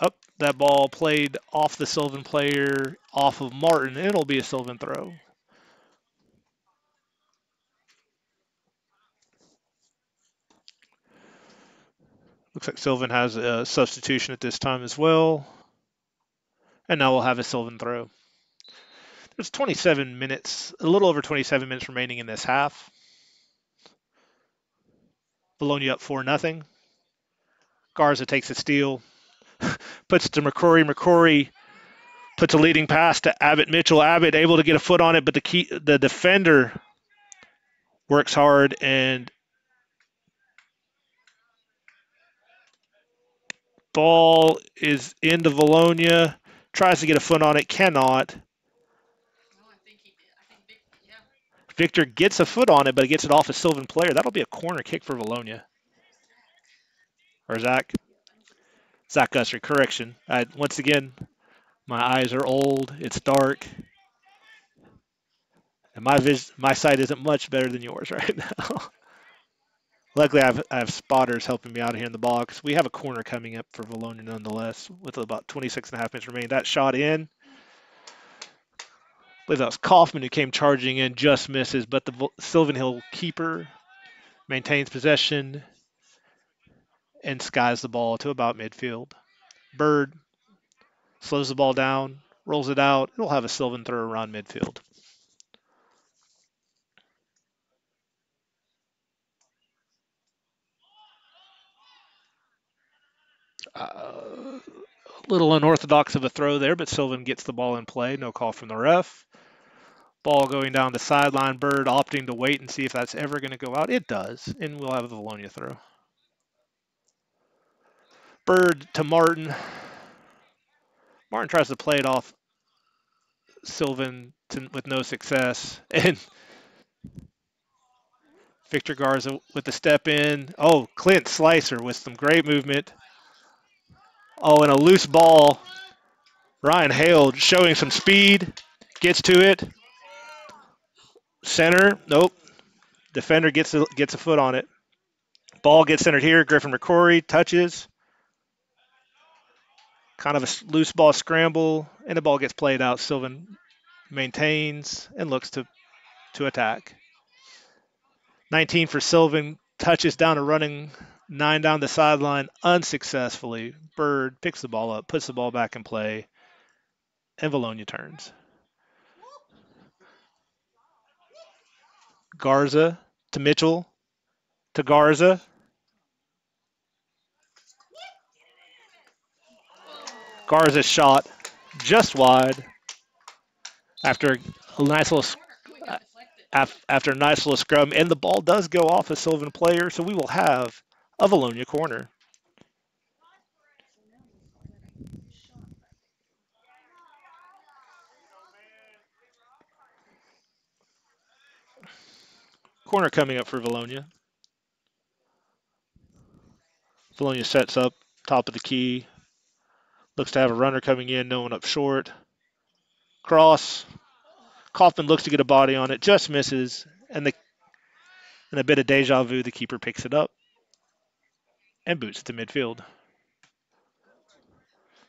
Up that ball played off the Sylvan player, off of Martin. It'll be a Sylvan throw. Looks like Sylvan has a substitution at this time as well. And now we'll have a Sylvan throw. There's 27 minutes, a little over 27 minutes remaining in this half. Vilonia up 4 nothing. Garza takes a steal, puts to McCrory. McCrory Puts a leading pass to Abbott Mitchell. Abbott able to get a foot on it, but the key, the defender works hard and ball is into Vilonia. Tries to get a foot on it, cannot. Victor gets a foot on it, but he gets it off a Sylvan player. That'll be a corner kick for Vilonia. Or Zach. Zach Gusser, correction. I, once again, my eyes are old. It's dark. And my vis- my sight isn't much better than yours right now. Luckily, I have, I have spotters helping me out here in the box. We have a corner coming up for Vilonia nonetheless with about 26 and a half minutes remaining. That shot in. I believe that was Kaufman who came charging in, just misses, but the Sylvan Hill keeper maintains possession and skies the ball to about midfield. Bird slows the ball down, rolls it out. It'll have a Sylvan throw around midfield. A little unorthodox of a throw there, but Sylvan gets the ball in play. No call from the ref. Ball going down the sideline. Bird opting to wait and see if that's ever going to go out. It does, and we'll have the Vilonia throw. Bird to Martin. Martin tries to play it off Sylvan to, with no success. And Victor Garza with the step in. Oh, Clint Slicer with some great movement. Oh, and a loose ball. Ryan Hale showing some speed. Gets to it. Center. Nope. Defender gets a, gets a foot on it. Ball gets centered here. Griffin McCrory touches. Kind of a loose ball scramble, and the ball gets played out. Sylvan maintains and looks to, to attack. 19 for Sylvan. Touches down a running nine down the sideline unsuccessfully. Bird picks the ball up, puts the ball back in play, and Vilonia turns. Garza to Mitchell to Garza. Garza shot just wide after a nice little after a nice little scrum, and the ball does go off a Sylvan player, so we will have of Vilonia Corner. Corner coming up for Vilonia. Vilonia sets up top of the key. Looks to have a runner coming in, no one up short. Cross. Kaufman looks to get a body on it, just misses, and the and a bit of deja vu, the keeper picks it up and boots to midfield.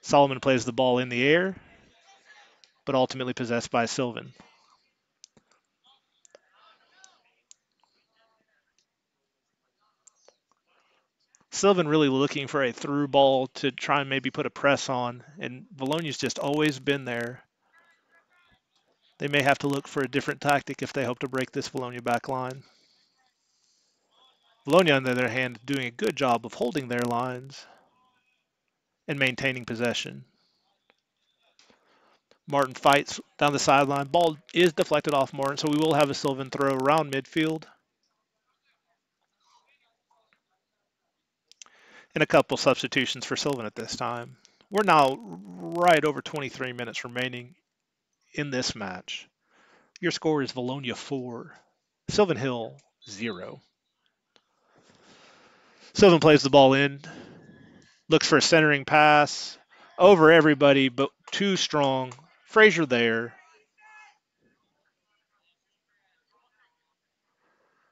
Solomon plays the ball in the air, but ultimately possessed by Sylvan. Sylvan really looking for a through ball to try and maybe put a press on, and Vilonia's just always been there. They may have to look for a different tactic if they hope to break this Vilonia back line. Vilonia, on the other hand, doing a good job of holding their lines and maintaining possession. Martin fights down the sideline. Ball is deflected off Martin, so we will have a Sylvan throw around midfield. And a couple substitutions for Sylvan at this time. We're now right over 23 minutes remaining in this match. Your score is Vilonia 4, Sylvan Hill 0. Sylvan plays the ball in, looks for a centering pass over everybody, but too strong. Frazier there.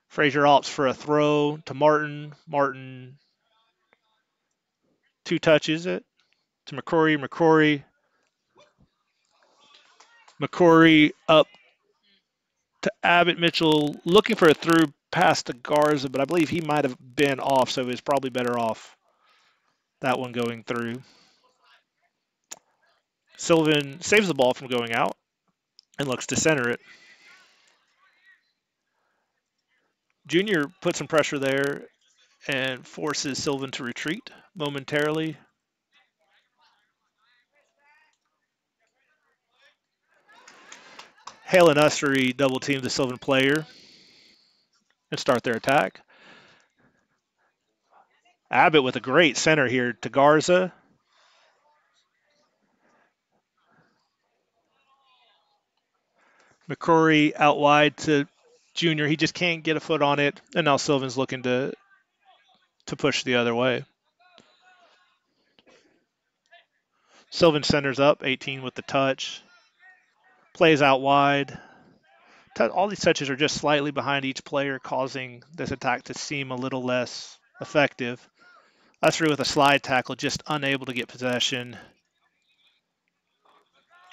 Frazier opts for a throw to Martin. Martin two touches it to McCrory. McCrory. McCrory up to Abbott Mitchell looking for a through past to Garza, but I believe he might have been off, so he's probably better off that one going through. Sylvan saves the ball from going out and looks to center it. Junior puts some pressure there and forces Sylvan to retreat momentarily. Hale and Ussery double team the Sylvan player and start their attack. Abbott with a great center here to Garza. McCrory out wide to Junior. He just can't get a foot on it. And now Sylvan's looking to to push the other way. Sylvan centers up, 18 with the touch. Plays out wide. All these touches are just slightly behind each player, causing this attack to seem a little less effective. Ussery with a slide tackle, just unable to get possession.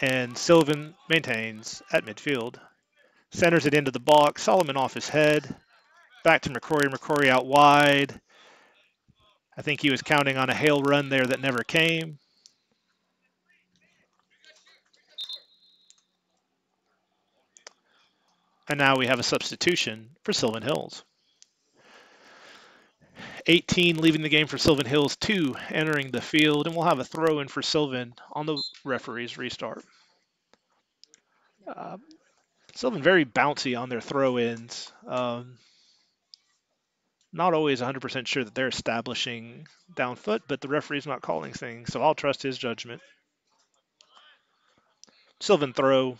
And Sylvan maintains at midfield. Centers it into the box. Solomon off his head. Back to McCrory. McCrory out wide. I think he was counting on a Hale run there that never came. And now we have a substitution for Sylvan Hills. 18 leaving the game for Sylvan Hills, 2 entering the field, and we'll have a throw in for Sylvan on the referee's restart. Uh, Sylvan very bouncy on their throw ins. Um, not always 100% sure that they're establishing down foot, but the referee's not calling things, so I'll trust his judgment. Sylvan throw,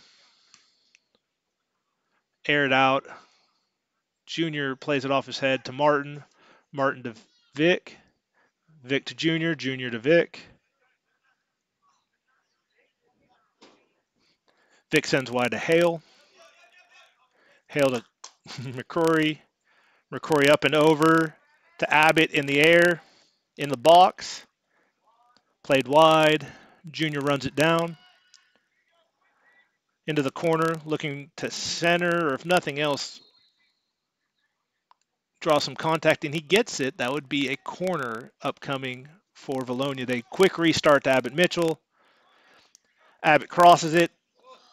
aired out. Junior plays it off his head to Martin. Martin to Vic. Vic to Junior. Junior to Vic. Vic sends wide to Hale. Hale to McCrory. McCrory up and over to Abbott in the air, in the box. Played wide. Junior runs it down into the corner, looking to center, or if nothing else, draw some contact, and he gets it. That would be a corner upcoming for Vilonia. They quick restart to Abbott Mitchell. Abbott crosses it.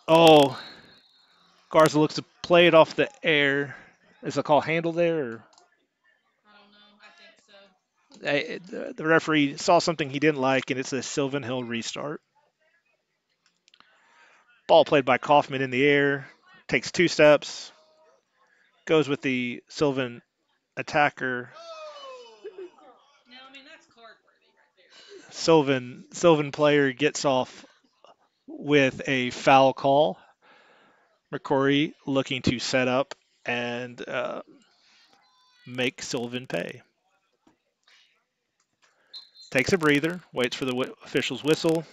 Oh, Garza looks to play it off the air. Is it called handle there? Or? I, the referee saw something he didn't like, and it's a Sylvan Hill restart. Ball played by Kaufman in the air, takes two steps, goes with the Sylvan attacker. Sylvan Sylvan player gets off with a foul call. McCrory looking to set up and uh, make Sylvan pay. Takes a breather, waits for the official's whistle,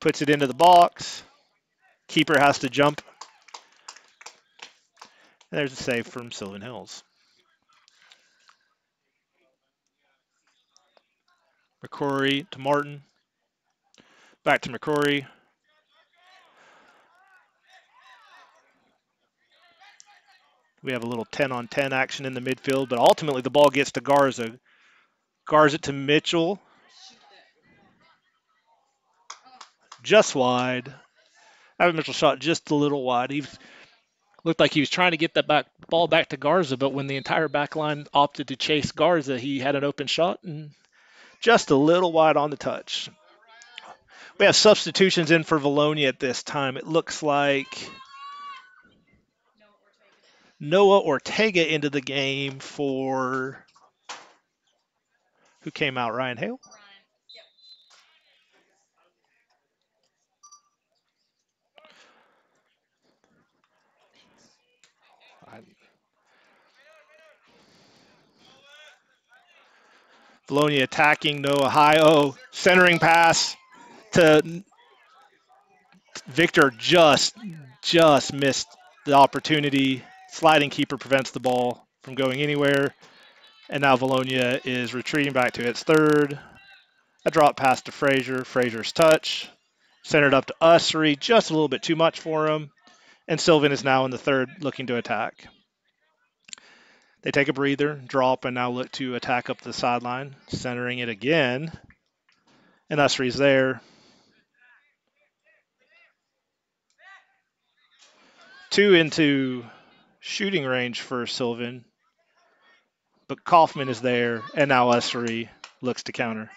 puts it into the box. Keeper has to jump. And there's a save from Sylvan Hills. McCrory to Martin. Back to McCrory. We have a little 10 on 10 action in the midfield, but ultimately the ball gets to Garza. Garza to Mitchell. Just wide. Evan Mitchell shot just a little wide. He looked like he was trying to get that back ball back to Garza, but when the entire back line opted to chase Garza, he had an open shot and just a little wide on the touch. We have substitutions in for Vilonia at this time. It looks like Noah Ortega into the game for who came out? Ryan Hale. Vilonia attacking Noah high. Oh, centering pass to Victor just just missed the opportunity. Sliding keeper prevents the ball from going anywhere. And now Vilonia is retreating back to its third. A drop pass to Frazier. Frazier's touch. Centered up to Ussery. Just a little bit too much for him. And Sylvan is now in the third looking to attack. They take a breather, drop, and now look to attack up the sideline, centering it again. And Ussery's there. Two into shooting range for Sylvan. But Kaufman is there, and now Ussery looks to counter.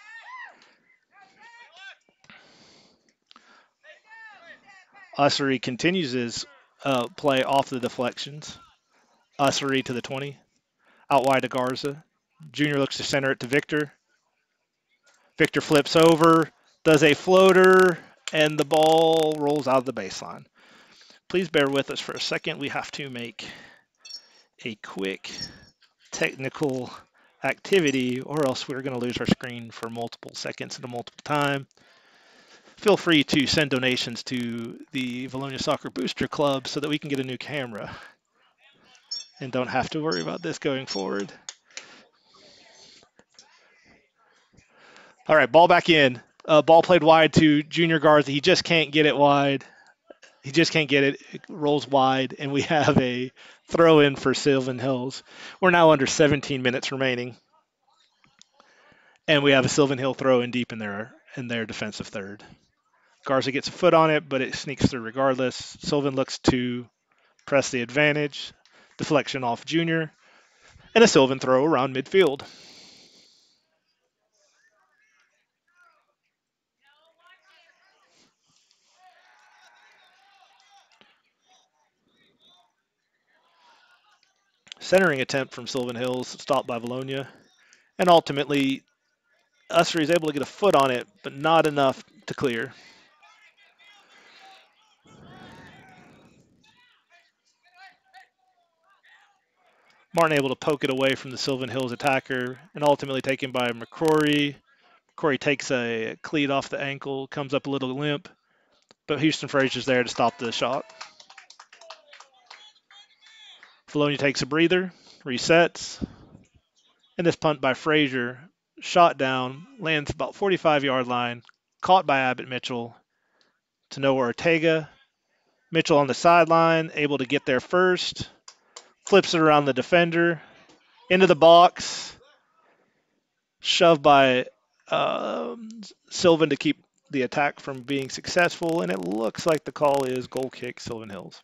Ussery continues his uh, play off the deflections. Ussery to the 20. Out wide to Garza. Junior looks to center it to Victor. Victor flips over, does a floater, and the ball rolls out of the baseline. Please bear with us for a second. We have to make a quick technical activity or else we're going to lose our screen for multiple seconds at a multiple time. Feel free to send donations to the Vilonia Soccer Booster Club so that we can get a new camera and don't have to worry about this going forward. All right, ball back in. Uh, ball played wide to Junior Garza. He just can't get it wide. He just can't get it. It rolls wide, and we have a throw in for Sylvan Hills. We're now under 17 minutes remaining, and we have a Sylvan Hill throw in deep in their in their defensive third. Garza gets a foot on it, but it sneaks through regardless. Sylvan looks to press the advantage. Deflection off Junior, and a Sylvan throw around midfield. centering attempt from Sylvan Hills, stopped by Vilonia. And ultimately, Ussery is able to get a foot on it, but not enough to clear. Martin able to poke it away from the Sylvan Hills attacker and ultimately taken by McCrory. McCrory takes a cleat off the ankle, comes up a little limp, but Houston Frazier's there to stop the shot. Vilonia takes a breather, resets, and this punt by Frazier, shot down, lands about 45 yard line, caught by Abbott Mitchell to Noah Ortega. Mitchell on the sideline, able to get there first, flips it around the defender, into the box, shoved by uh, Sylvan to keep the attack from being successful, and it looks like the call is goal kick Sylvan Hills.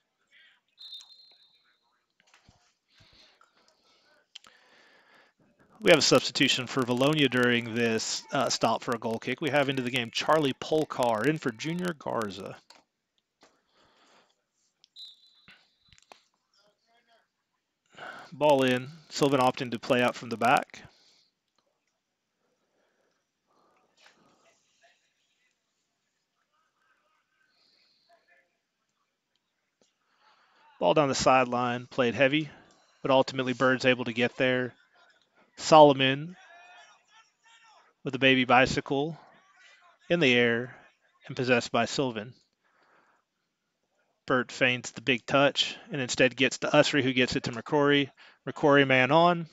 We have a substitution for Vilonia during this uh, stop for a goal kick. We have into the game Charlie Polkar in for Junior Garza. Ball in. Sylvan opting to play out from the back. Ball down the sideline, played heavy, but ultimately Bird's able to get there Solomon with a baby bicycle in the air and possessed by Sylvan. Burt feints the big touch and instead gets to Ussery, who gets it to McCrory. McCrory man on.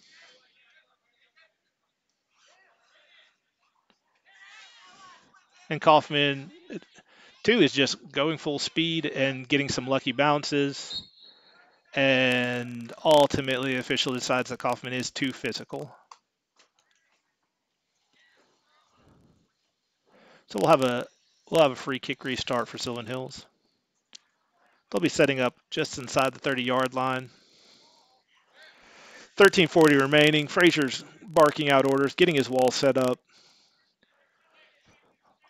And Kaufman, too, is just going full speed and getting some lucky bounces and ultimately the official decides that Kaufman is too physical. So we'll have a we'll have a free kick restart for Sylvan Hills. They'll be setting up just inside the 30 yard line. 1340 remaining. Frazier's barking out orders, getting his wall set up.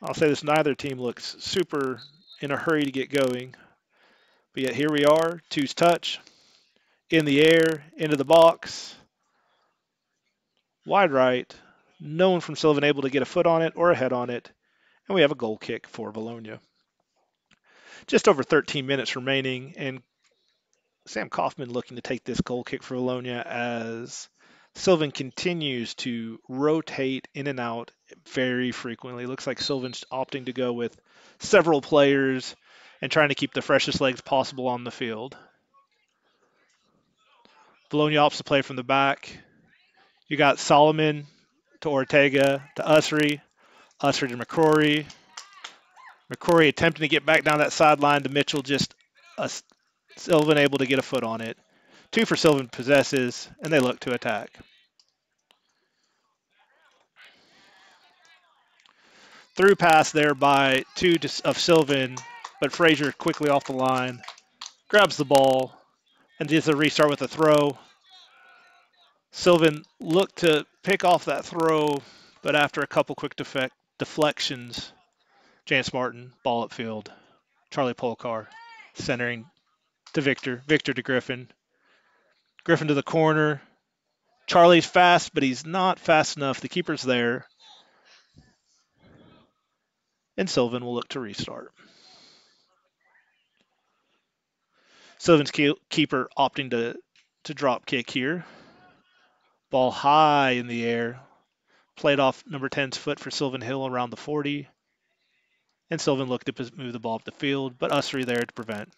I'll say this neither team looks super in a hurry to get going. But yet here we are, two's touch in the air, into the box, wide right. No one from Sylvan able to get a foot on it or a head on it. And we have a goal kick for Vilonia. Just over 13 minutes remaining, and Sam Kaufman looking to take this goal kick for Vilonia as Sylvan continues to rotate in and out very frequently. Looks like Sylvan's opting to go with several players and trying to keep the freshest legs possible on the field. Vilonia opts to play from the back. You got Solomon to Ortega to Ussery, Ussery to McCrory. McCrory attempting to get back down that sideline to Mitchell, just a, Sylvan able to get a foot on it. Two for Sylvan possesses, and they look to attack. Through pass there by two of Sylvan, but Frazier quickly off the line, grabs the ball, and does a restart with a throw. Sylvan looked to pick off that throw, but after a couple quick defect, deflections, Jance Martin, ball at field, Charlie Polkar centering to Victor. Victor to Griffin. Griffin to the corner. Charlie's fast, but he's not fast enough. The keeper's there. And Sylvan will look to restart. Sylvan's keeper opting to, to drop kick here. Ball high in the air. Played off number 10's foot for Sylvan Hill around the 40. And Sylvan looked to move the ball up the field, but Ussery there to prevent.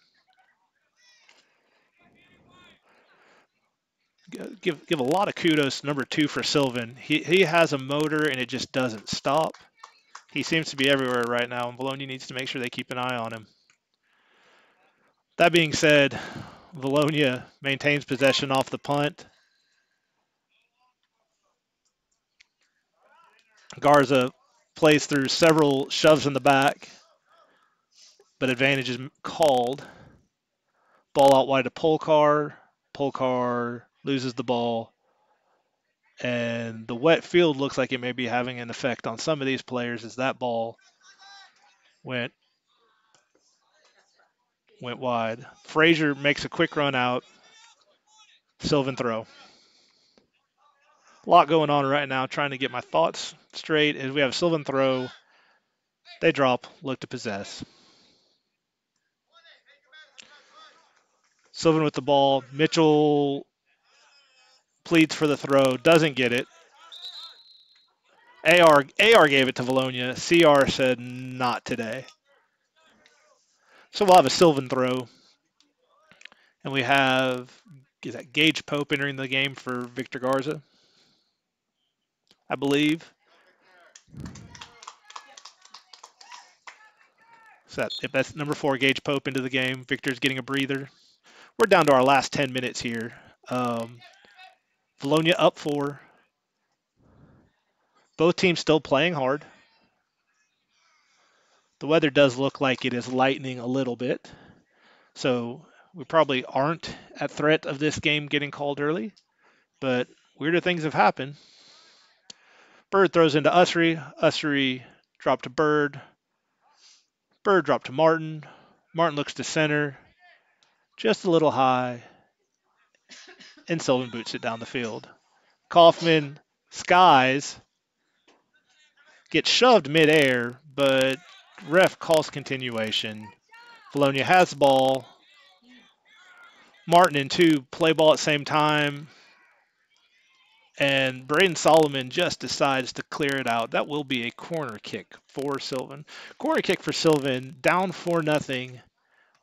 Give give a lot of kudos number two for Sylvan. He he has a motor and it just doesn't stop. He seems to be everywhere right now, and Vilonia needs to make sure they keep an eye on him. That being said, Vilonia maintains possession off the punt. Garza plays through several shoves in the back, but advantage is called. Ball out wide to Polcar. Polcar loses the ball. And the wet field looks like it may be having an effect on some of these players as that ball went went wide. Frazier makes a quick run out. Sylvan throw. A lot going on right now, trying to get my thoughts straight. As we have Sylvan throw, they drop, look to possess. Sylvan with the ball. Mitchell pleads for the throw, doesn't get it. AR AR gave it to Vilonia. CR said not today. So we'll have a Sylvan throw. And we have is that Gage Pope entering the game for Victor Garza. I believe. So that, if that's number four, Gage Pope into the game. Victor's getting a breather. We're down to our last 10 minutes here. Um, up four. Both teams still playing hard. The weather does look like it is lightening a little bit. So we probably aren't at threat of this game getting called early. But weirder things have happened. Bird throws into Ussery. Ussery dropped to Bird. Bird dropped to Martin. Martin looks to center. Just a little high and Sylvan boots it down the field. Kaufman skies, gets shoved midair, but ref calls continuation. Vilonia has the ball. Martin and two play ball at same time. And Braden Solomon just decides to clear it out. That will be a corner kick for Sylvan. Corner kick for Sylvan, down for nothing,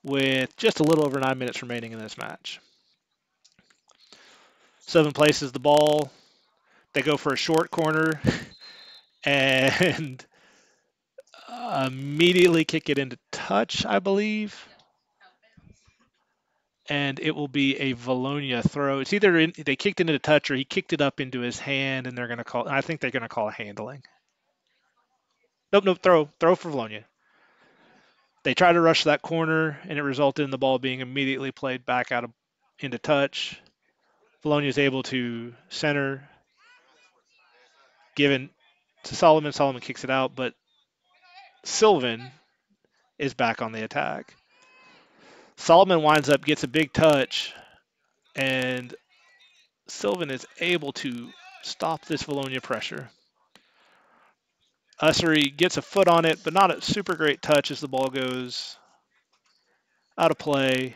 with just a little over nine minutes remaining in this match. Seven places the ball. They go for a short corner and immediately kick it into touch, I believe. And it will be a Vilonia throw. It's either in, they kicked into touch or he kicked it up into his hand, and they're going to call. I think they're going to call a handling. Nope, nope. Throw, throw for Vilonia. They try to rush that corner, and it resulted in the ball being immediately played back out of into touch. Vilonia is able to center, given to Solomon. Solomon kicks it out, but Sylvan is back on the attack. Solomon winds up, gets a big touch, and Sylvan is able to stop this Vilonia pressure. Ussery gets a foot on it, but not a super great touch as the ball goes out of play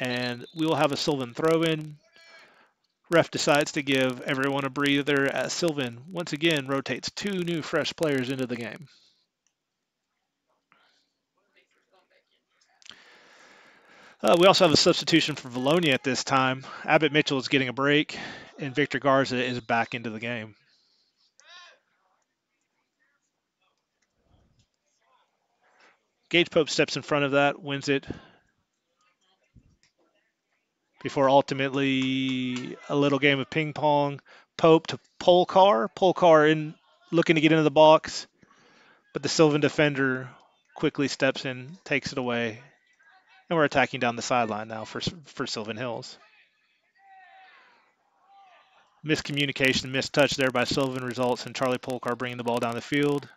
and we will have a Sylvan throw in. Ref decides to give everyone a breather as Sylvan once again rotates two new fresh players into the game. Uh, we also have a substitution for Vilonia at this time. Abbott Mitchell is getting a break, and Victor Garza is back into the game. Gage Pope steps in front of that, wins it, before ultimately a little game of ping pong. Pope to Polcar. Polcar in looking to get into the box, but the Sylvan defender quickly steps in, takes it away, and we're attacking down the sideline now for for Sylvan Hills. Miscommunication, mistouch there by Sylvan results in Charlie Polkar bringing the ball down the field.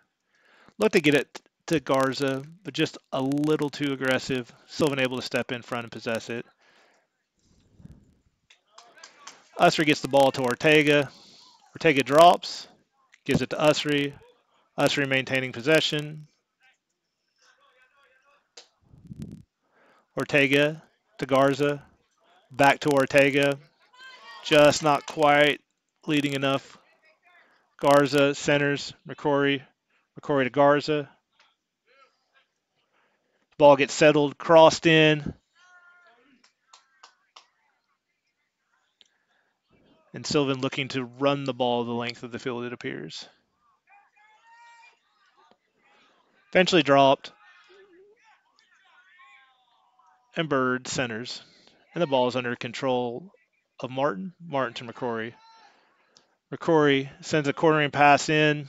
Look to get it to Garza, but just a little too aggressive. Sylvan able to step in front and possess it. Ussery gets the ball to Ortega. Ortega drops, gives it to Ussery. Ussery maintaining possession. Ortega to Garza. Back to Ortega. Just not quite leading enough. Garza centers. McCrory. McCrory to Garza. Ball gets settled, crossed in. And Sylvan looking to run the ball the length of the field, it appears. Eventually dropped. And Bird centers. And the ball is under control of Martin. Martin to McCrory. McCrory sends a cornering pass in.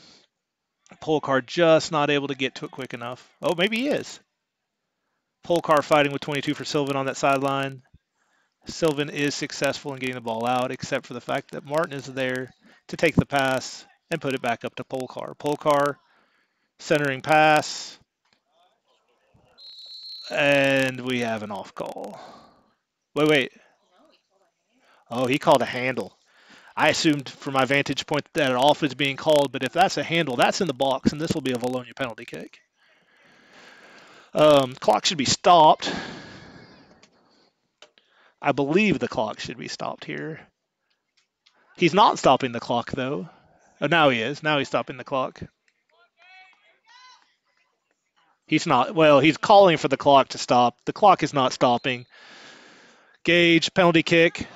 Polcar just not able to get to it quick enough. Oh, maybe he is. Polcar fighting with 22 for Sylvan on that sideline. Sylvan is successful in getting the ball out, except for the fact that Martin is there to take the pass and put it back up to Polcar. Polcar centering pass. And we have an off call. Wait, wait. Oh, he called a handle. I assumed from my vantage point that an off is being called, but if that's a handle, that's in the box, and this will be a Vilonia penalty kick. Um, clock should be stopped. I believe the clock should be stopped here. He's not stopping the clock, though. Oh, now he is. Now he's stopping the clock. He's not. Well, he's calling for the clock to stop. The clock is not stopping. Gage, penalty kick,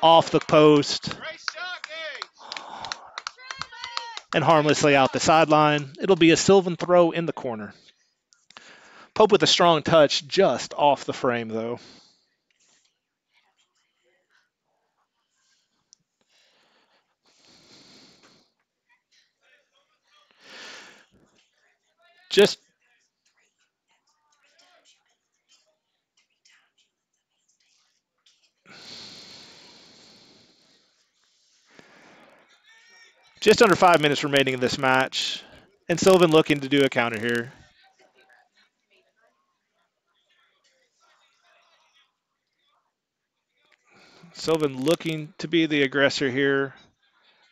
off the post, and harmlessly out the sideline. It'll be a Sylvan throw in the corner. Pope with a strong touch just off the frame, though. Just Just under five minutes remaining in this match. And Sylvan looking to do a counter here. Sylvan looking to be the aggressor here.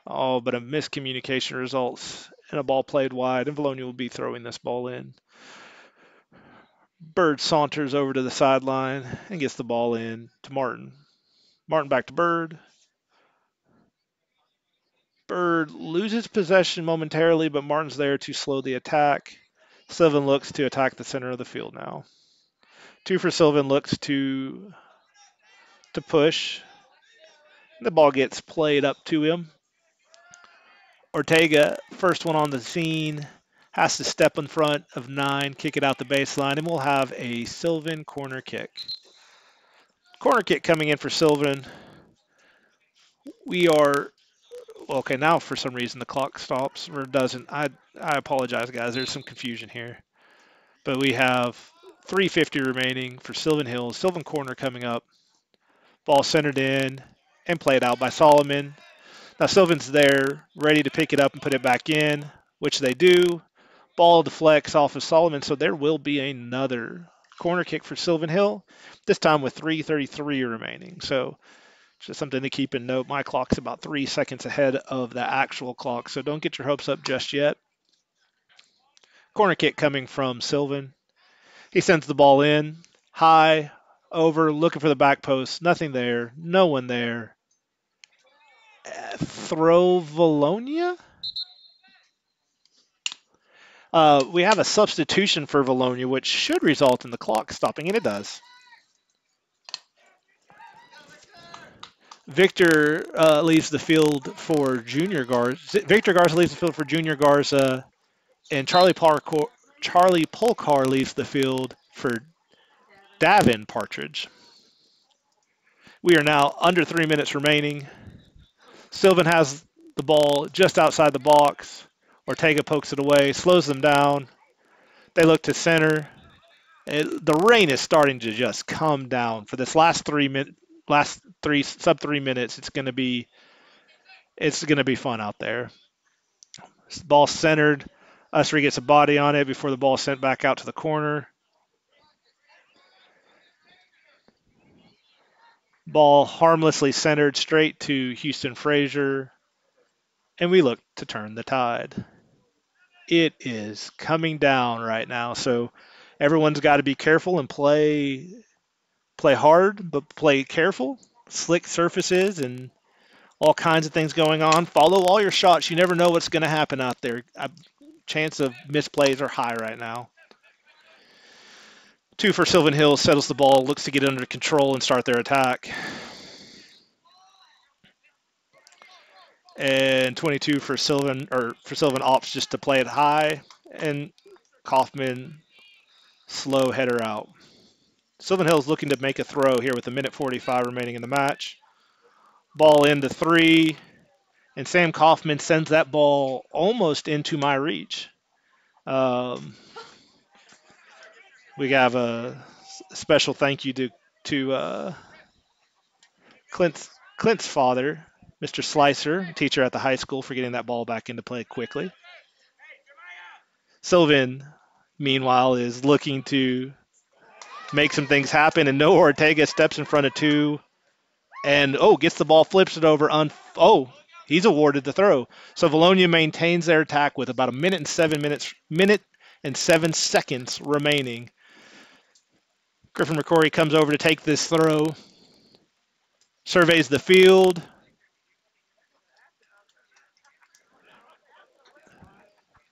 Oh, but a miscommunication results in a ball played wide, and Vilonia will be throwing this ball in. Bird saunters over to the sideline and gets the ball in to Martin. Martin back to Bird. Bird loses possession momentarily, but Martin's there to slow the attack. Sylvan looks to attack the center of the field now. Two for Sylvan looks to to push. The ball gets played up to him. Ortega, first one on the scene, has to step in front of nine, kick it out the baseline, and we'll have a Sylvan corner kick. Corner kick coming in for Sylvan. We are okay now. For some reason, the clock stops or doesn't. I I apologize, guys. There's some confusion here, but we have 350 remaining for Sylvan Hills. Sylvan corner coming up. Ball centered in and played out by Solomon. Now Sylvan's there, ready to pick it up and put it back in, which they do. Ball deflects off of Solomon, so there will be another corner kick for Sylvan Hill, this time with 3.33 remaining. So just something to keep in note. My clock's about three seconds ahead of the actual clock, so don't get your hopes up just yet. Corner kick coming from Sylvan. He sends the ball in, high, over, looking for the back post. Nothing there. No one there. Throw Vilonia? Uh, we have a substitution for Vilonia, which should result in the clock stopping, and it does. Victor uh, leaves the field for Junior Garza. Victor Garza leaves the field for Junior Garza, and Charlie Parkour, Charlie Polcar leaves the field for Davin Partridge. We are now under three minutes remaining. Sylvan has the ball just outside the box. Ortega pokes it away, slows them down. They look to center. It, the rain is starting to just come down for this last three min, last three sub three minutes. It's going to be it's going to be fun out there. Ball centered. Ussery gets a body on it before the ball sent back out to the corner. Ball harmlessly centered straight to Houston Frazier, and we look to turn the tide. It is coming down right now, so everyone's got to be careful and play play hard, but play careful. Slick surfaces and all kinds of things going on. Follow all your shots. You never know what's going to happen out there. A chance of misplays are high right now. Two for Sylvan Hills settles the ball, looks to get under control and start their attack. And 22 for Sylvan or for Sylvan opts just to play it high, and Kaufman slow header out. Sylvan Hills looking to make a throw here with a minute 45 remaining in the match. Ball into three, and Sam Kaufman sends that ball almost into my reach. Um, we have a special thank you to to uh, Clint's Clint's father, Mr. Slicer, teacher at the high school, for getting that ball back into play quickly. Sylvan, meanwhile, is looking to make some things happen, and Noah Ortega steps in front of two, and oh, gets the ball, flips it over. Un- oh, he's awarded the throw. So Vilonia maintains their attack with about a minute and seven minutes, minute and seven seconds remaining. Griffin McCrory comes over to take this throw, surveys the field.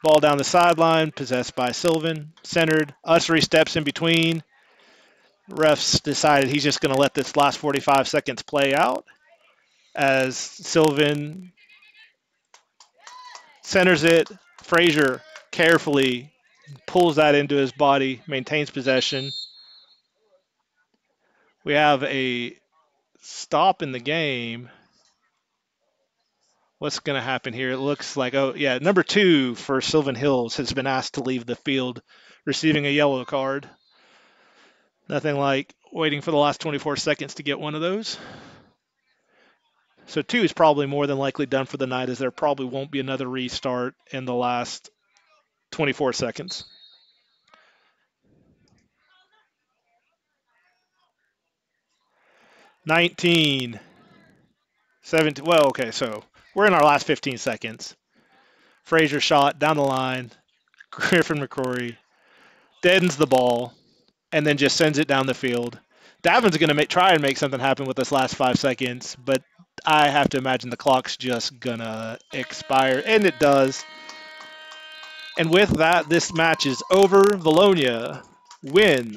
Ball down the sideline, possessed by Sylvan. Centered. Ussery steps in between. Refs decided he's just going to let this last 45 seconds play out as Sylvan centers it. Frazier carefully pulls that into his body, maintains possession. We have a stop in the game. What's going to happen here? It looks like, oh, yeah, number two for Sylvan Hills has been asked to leave the field, receiving a yellow card. Nothing like waiting for the last 24 seconds to get one of those. So two is probably more than likely done for the night, as there probably won't be another restart in the last 24 seconds. 19, 17. Well, okay, so we're in our last 15 seconds. Frazier shot down the line. Griffin McCrory deadens the ball and then just sends it down the field. Davin's going to try and make something happen with this last five seconds, but I have to imagine the clock's just going to expire, and it does. And with that, this match is over. Vilonia win